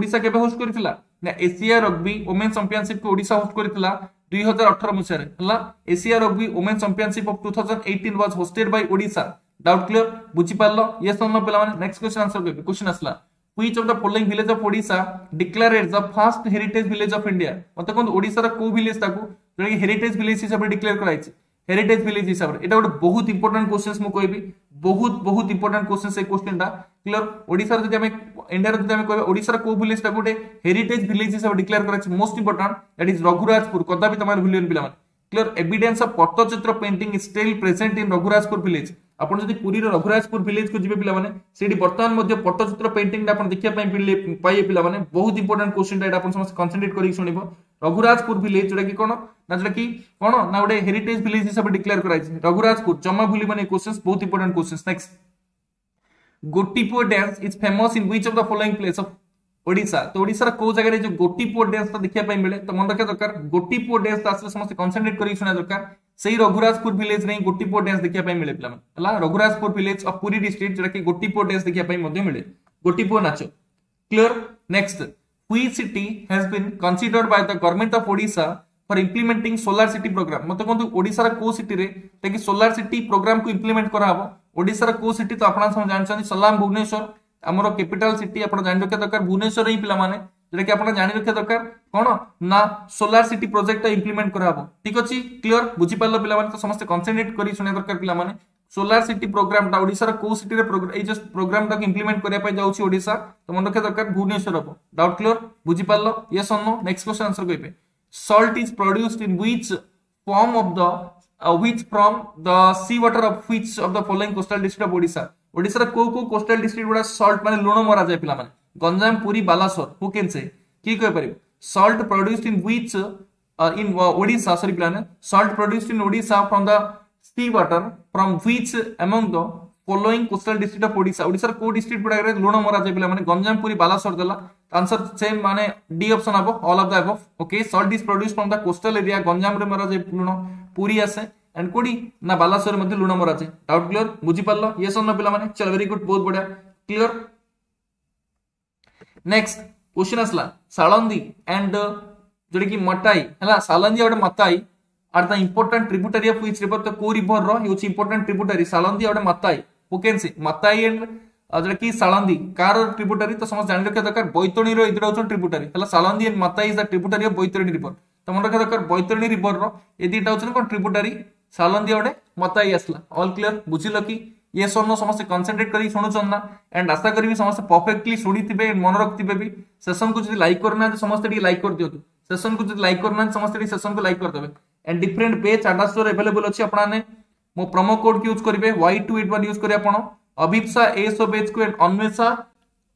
ନା Asia rugby women championship Odisha host କରିଥିଲା ଦୁଇ ହଜାର ଅଠର ମସିହାରେ ହେଲା Asia rugby women championship of two thousand eighteen was hosted by Odisha doubt clear ବୁଝିପାରିଲ ୟେସ୍ ଅନ୍ୟ ପିଲାମାନେ ନେକ୍ସଟ କ୍ୱେଶ୍ଚନ ଆନ୍ସର କରିବେ କ୍ୱେଶ୍ଚନ ଆସିଲା which of the following village of odisha declared the first heritage village of india ମତେ କୁହନ୍ତୁ ଓଡ଼ିଶାର କୋଉ village ତାକୁ ଯୋଉଟାକି ହେରିଟେଜ ଭିଲେଜ ହିସାବରେ ଡିକ୍ଲେୟାର କରାଯାଇଛି ହେରିଟେଜ୍ ଭିଲେଜ୍ ହିସାବରେ ଏଇଟା ଗୋଟେ ବହୁତ ଇମ୍ପୋର୍ଟାଣ୍ଟ କ୍ୱେଶ୍ଚନ୍ ମୁଁ କହିବି ବହୁତ ବହୁତ ଇମ୍ପୋର୍ଟାଣ୍ଟ କ୍ୱେଶ୍ଚନ୍ ସେ କ୍ୱେଶ୍ଚନ୍ଟା କ୍ଲିୟର ଓଡ଼ିଶାର ଯଦି ଆମେ ଇଣ୍ଡିଆର ଯଦି ଆମେ କହିବା ଓଡ଼ିଶାର କୋଉ ଭିଲେଜ୍ଟା ଗୋଟେ ହେରିଟେଜ୍ ଭିଲେଜ୍ ହିସାବରେ ଡିକ୍ଲେୟାର କରାଯାଇଛି most important that is Raghurajpur କଦାପି ତମର ଭୁଲିବନି ପିଲାମାନେ clear evidence of Pattachitra painting is still present in Raghurajpur village ଆପଣ ଯଦି ପୁରୀର ରଘୁରାଜପୁର ଭିଲେଜ କୁ ଯିବେ ପିଲାମାନେ ସେଠି ବର୍ତ୍ତମାନ ମଧ୍ୟ ପଟ୍ଟଚିତ୍ର ପେଣ୍ଟିଂ ଟା ଆପଣ ଦେଖିବା ପାଇଁ ପାଇବେ ପିଲାମାନେ ବହୁତ ଇମ୍ପୋର୍ଟାଣ୍ଟ କ୍ୱେଶ୍ଚିନ୍ ଟା ଆପଣ ସମସ୍ତେ କନସେନ୍ଟ୍ରେଟ୍ କରିକି ଶୁଣିବ ରଘୁରାଜପୁର ଭିଲେଜ ଯୋଉଟା କି କଣ ନା ଯୋଉଟା କି କଣ ନା ଗୋଟେ ହେରିଟେଜ ଭିଲେଜ ହିସାବରେ ଡିକ୍ଲେୟାର କରାଯାଇଛି ରଘୁରାଜପୁର ଜମା ଭୁଲିବନି କ୍ୱେଶ୍ଚିନ୍ସ ବହୁତ important questions next Gotipua dance is famous in which of the following place of Odisha तो ओडिशा को जगह जो गोटी पुओ डांस तो देखिया मिले तो मन रखा दरकार, गोटी पुओ डांस आसले समस्त कंसंट्रेट करी सुना दरकार सेही रघुराजपुर विलेज रे गोटी पुओ डांस देखिया मिले पिला हला Raghurajpur village of Puri district जेटा कि गोटी पुओ डांस देखिया मध्ये मिले। गोटी पुओ नाच। Clear next which city has been considered by the government of odisha for implementing solar city program मते कोन ओडिसा रा को सिटी रे, ताकि सोलार सिटी प्रोग्राम को इंप्लीमेंट करा हबो ଆମର କ୍ୟାପିଟାଲ ସିଟି ଆପଣ ଜାଣି ରଖିବା ଦରକାର ଭୁବନେଶ୍ୱର ହିଁ ପିଲାମାନେ ଯେଉଁଟାକି ଆପଣ ଜାଣି ରଖିବା ଦରକାର କ'ଣ ନା ସୋଲାର ସିଟି ପ୍ରୋଜେକ୍ଟ ଇମ୍ପ୍ଲିମେଣ୍ଟ କରାହବ ଠିକ୍ ଅଛି କ୍ଲିଅର ବୁଝିପାରିଲ ପିଲାମାନେ ତ ସମସ୍ତେ କନସେନ୍ଟ୍ରେଟ୍ କରି ଶୁଣିବା ଦରକାର ପିଲାମାନେ সোলার সিটি প্রোগ্রামটা ওড়িশার কেউ সিটিরে এই যে প্রোগ্রামটাকে ইমপ্লিমেন্ট করা যাচ্ছে ওড়িশা তো মনে রক্ষা দরকার ভুবনেশ্বর হব doubt clear বুঝিপারল yes on next question answer কইবে salt is produced in which form of the which from the sea water of which of the following coastal district of Odisha the following coastal district of Odisha रे को को coastal district गुडा salt माने लुण मरा जाय पिला माने Ganjam, Puri, Balasore, who can say की कह परिबो? Salt produced in which in Odisha sorry पिला salt produced in Odisha from the sea water, from which among the following coastal district of Odisha Odisha को district गुडा लुण मरा जाय पिला माने गंजाम, पुरी, बालासोर देला। आंसर सेम माने डी ऑप्शन हबो all of the above okay salt is produced from the coastal area Ganjam रे मरा जाय लुण, पुरी आसे। एंड कोडी ना बालासोर मध्ये लुण मरा जाय डाउट क्लियर बुझी पारलो यस और नो पिला माने चल वेरी गुड बहुत बढ़िया क्लियर नेक्स्ट क्वेश्चन असला साळंदी एंड जोडी की मटाई हला सालंदी और मताई are the important tributary of which river? तो को river रो ये important tributary सालंदी और मताई पुकेन्सी मताई एंड जोटा कि सालंदी कार ट्रिब्यूटरी तो समस्त जान रखा दरकार बैतरणी रो इदरा होचन ट्रिब्यूटरी हला Salandi and Matai is the tributary of Baitarani river तो मन रखा दरकार बैतरणी रिवर रो ए दीटा होचन कोन ट्रिब्यूटरी सालंदी और मताई आसला ऑल क्लियर बुझिल कि ये सोनो समस्त कंसंट्रेट करी शुणुछन ना एंड आशा करी समस्त परफेक्टली शुणिथिबे मन रखथिबे भी सेशन को लाइक करना समस्त टी लाइक कर दियतु सेशन को लाइक करना समस्त टी सेशन को लाइक कर देबे एंड डिफरेंट पेज चाटा स्टोर अवेलेबल अछि आपनाने मो प्रोमो कोड यूज़ करिवे y281 यूज़ करी आपण अभिप्सा एसओ बेच को अन्वेषा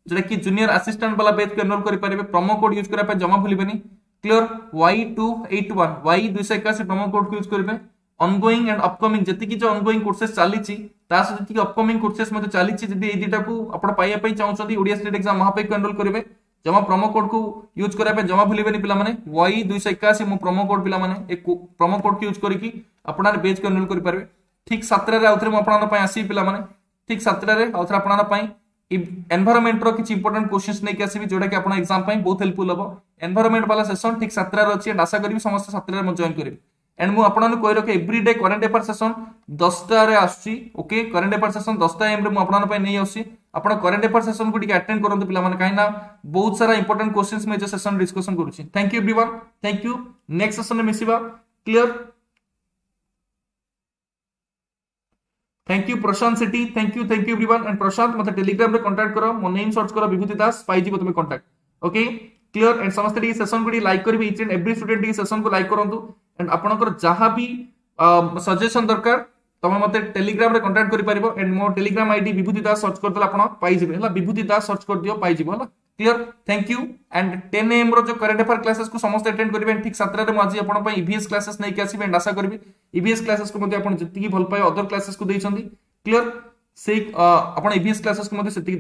जेटा कि जूनियर असिस्टेंट वाला बेच को एनरोल करि परिबे प्रोमो कोड यूज़ करा पे जमा भूलिबेनी clear y281 y281 promo code को यूज़ करिवे ଅନଗୋଇଂ ଆଣ୍ଡ ଅପକମିଂ ଯେତିକି ଯେଉଁ ଅନଗୋଇଂ କୋର୍ସେସ୍ ଚାଲିଛି ତା ସହିତ ଯେତିକି ଅପକମିଂ କୋର୍ସେସ୍ ମଧ୍ୟ ଚାଲିଛି ଯଦି ଏଇ ଦୁଇଟାକୁ ଆପଣ ପାଇବା ପାଇଁ ଚାହୁଁଛନ୍ତି ଓଡ଼ିଆ ଷ୍ଟେଟ୍ ଏକ୍ସାମ୍ ମହାପାଇକୁ ଏନରୋଲ୍ କରିବେ ଜମା ପ୍ରମୋ କୋଡ଼କୁ ୟୁଜ୍ କରିବା ପାଇଁ ଜମା ଭୁଲିବେନି ପିଲାମାନେ ୱାଇ ଦୁଇଶହ ଏକାଅଶୀ ମୁଁ ପ୍ରମୋ କୋଡ଼୍ ପିଲାମାନେ ଏ ପ୍ରମୋ କୋଡ଼କୁ ୟୁଜ୍ କରିକି ଆପଣ ବେଜ୍କୁ ଏନରୋଲ୍ କରିପାରିବେ ଠିକ୍ ସାତଟାରେ ଆଉଥରେ ମୁଁ ଆପଣଙ୍କ ପାଇଁ ଆସିବି ପିଲାମାନେ ଠିକ୍ ସାତଟାରେ ଆଉଥରେ ଆପଣଙ୍କ ପାଇଁ ଏନଭାରମେଣ୍ଟର କିଛି ଇମ୍ପୋର୍ଟାଣ୍ଟ କୋଶ୍ଚିନ୍ସ ନେଇକି ଆସିବି ଯେଉଁଟାକି ଆପଣ ଏକ୍ସାମ୍ ପାଇଁ ବହୁତ ହେଲ୍ପଫୁଲ୍ ହେବ ଏନଭାରମେଣ୍ଟ ବାଲା ସେସନ୍ ଠିକ୍ ସାତଟାରେ ଅଛି ଆଶା କରିବି ସମସ୍ତେ ସାତଟାରେ ମୁଁ ଜଏନ୍ କରିବି एंड मुझे कही रखे एव्रीडे करेन्ट एफेयर सेसन दसटार आके करेन्ट एफेयर सेसन दसटा एम रे नहीं आसी करेन्ट एफेयर सेसन को आटेड करते पे कहीं बहुत सारा इंपोर्टाट क्वेश्चन मुझे session discussion करुच्छी thank you everyone thank you next session में मिसवा clear thank you Prashant Sethi thank you thank you everyone and Prashant मत टेलीग्राम रे कांटेक्ट मो नेम सर्च करो विभूति दास पाई तुम कांटेक्ट ओके क्लियर एंड समस्त session को लाइक करिवे each and every student session को लाइक करंतु एंड आपणकर जहाँ भी सजेशन दरकार तमे मते टेलीग्राम रे कांटेक्ट करि परिबो एंड मो Telegram ID Bibhuti Das search करदला आपण पाई जिबे हला विभूति दास सर्च कर दियो पाई जिबो हला क्लियर थैंक यू एंड 10 एम रो जो करंट अफेयर क्लासेस को समस्त अटेंड करिवे ठीक 7 रे मु आज आपण पई ईवीएस क्लासेस नै के आसीबे एंड आशा करबी ईवीएस क्लासेस को मते आपण जति की भल पाए अदर क्लासेस को दैछंती क्लियर से आपण ईवीएस क्लासेस को मते सेति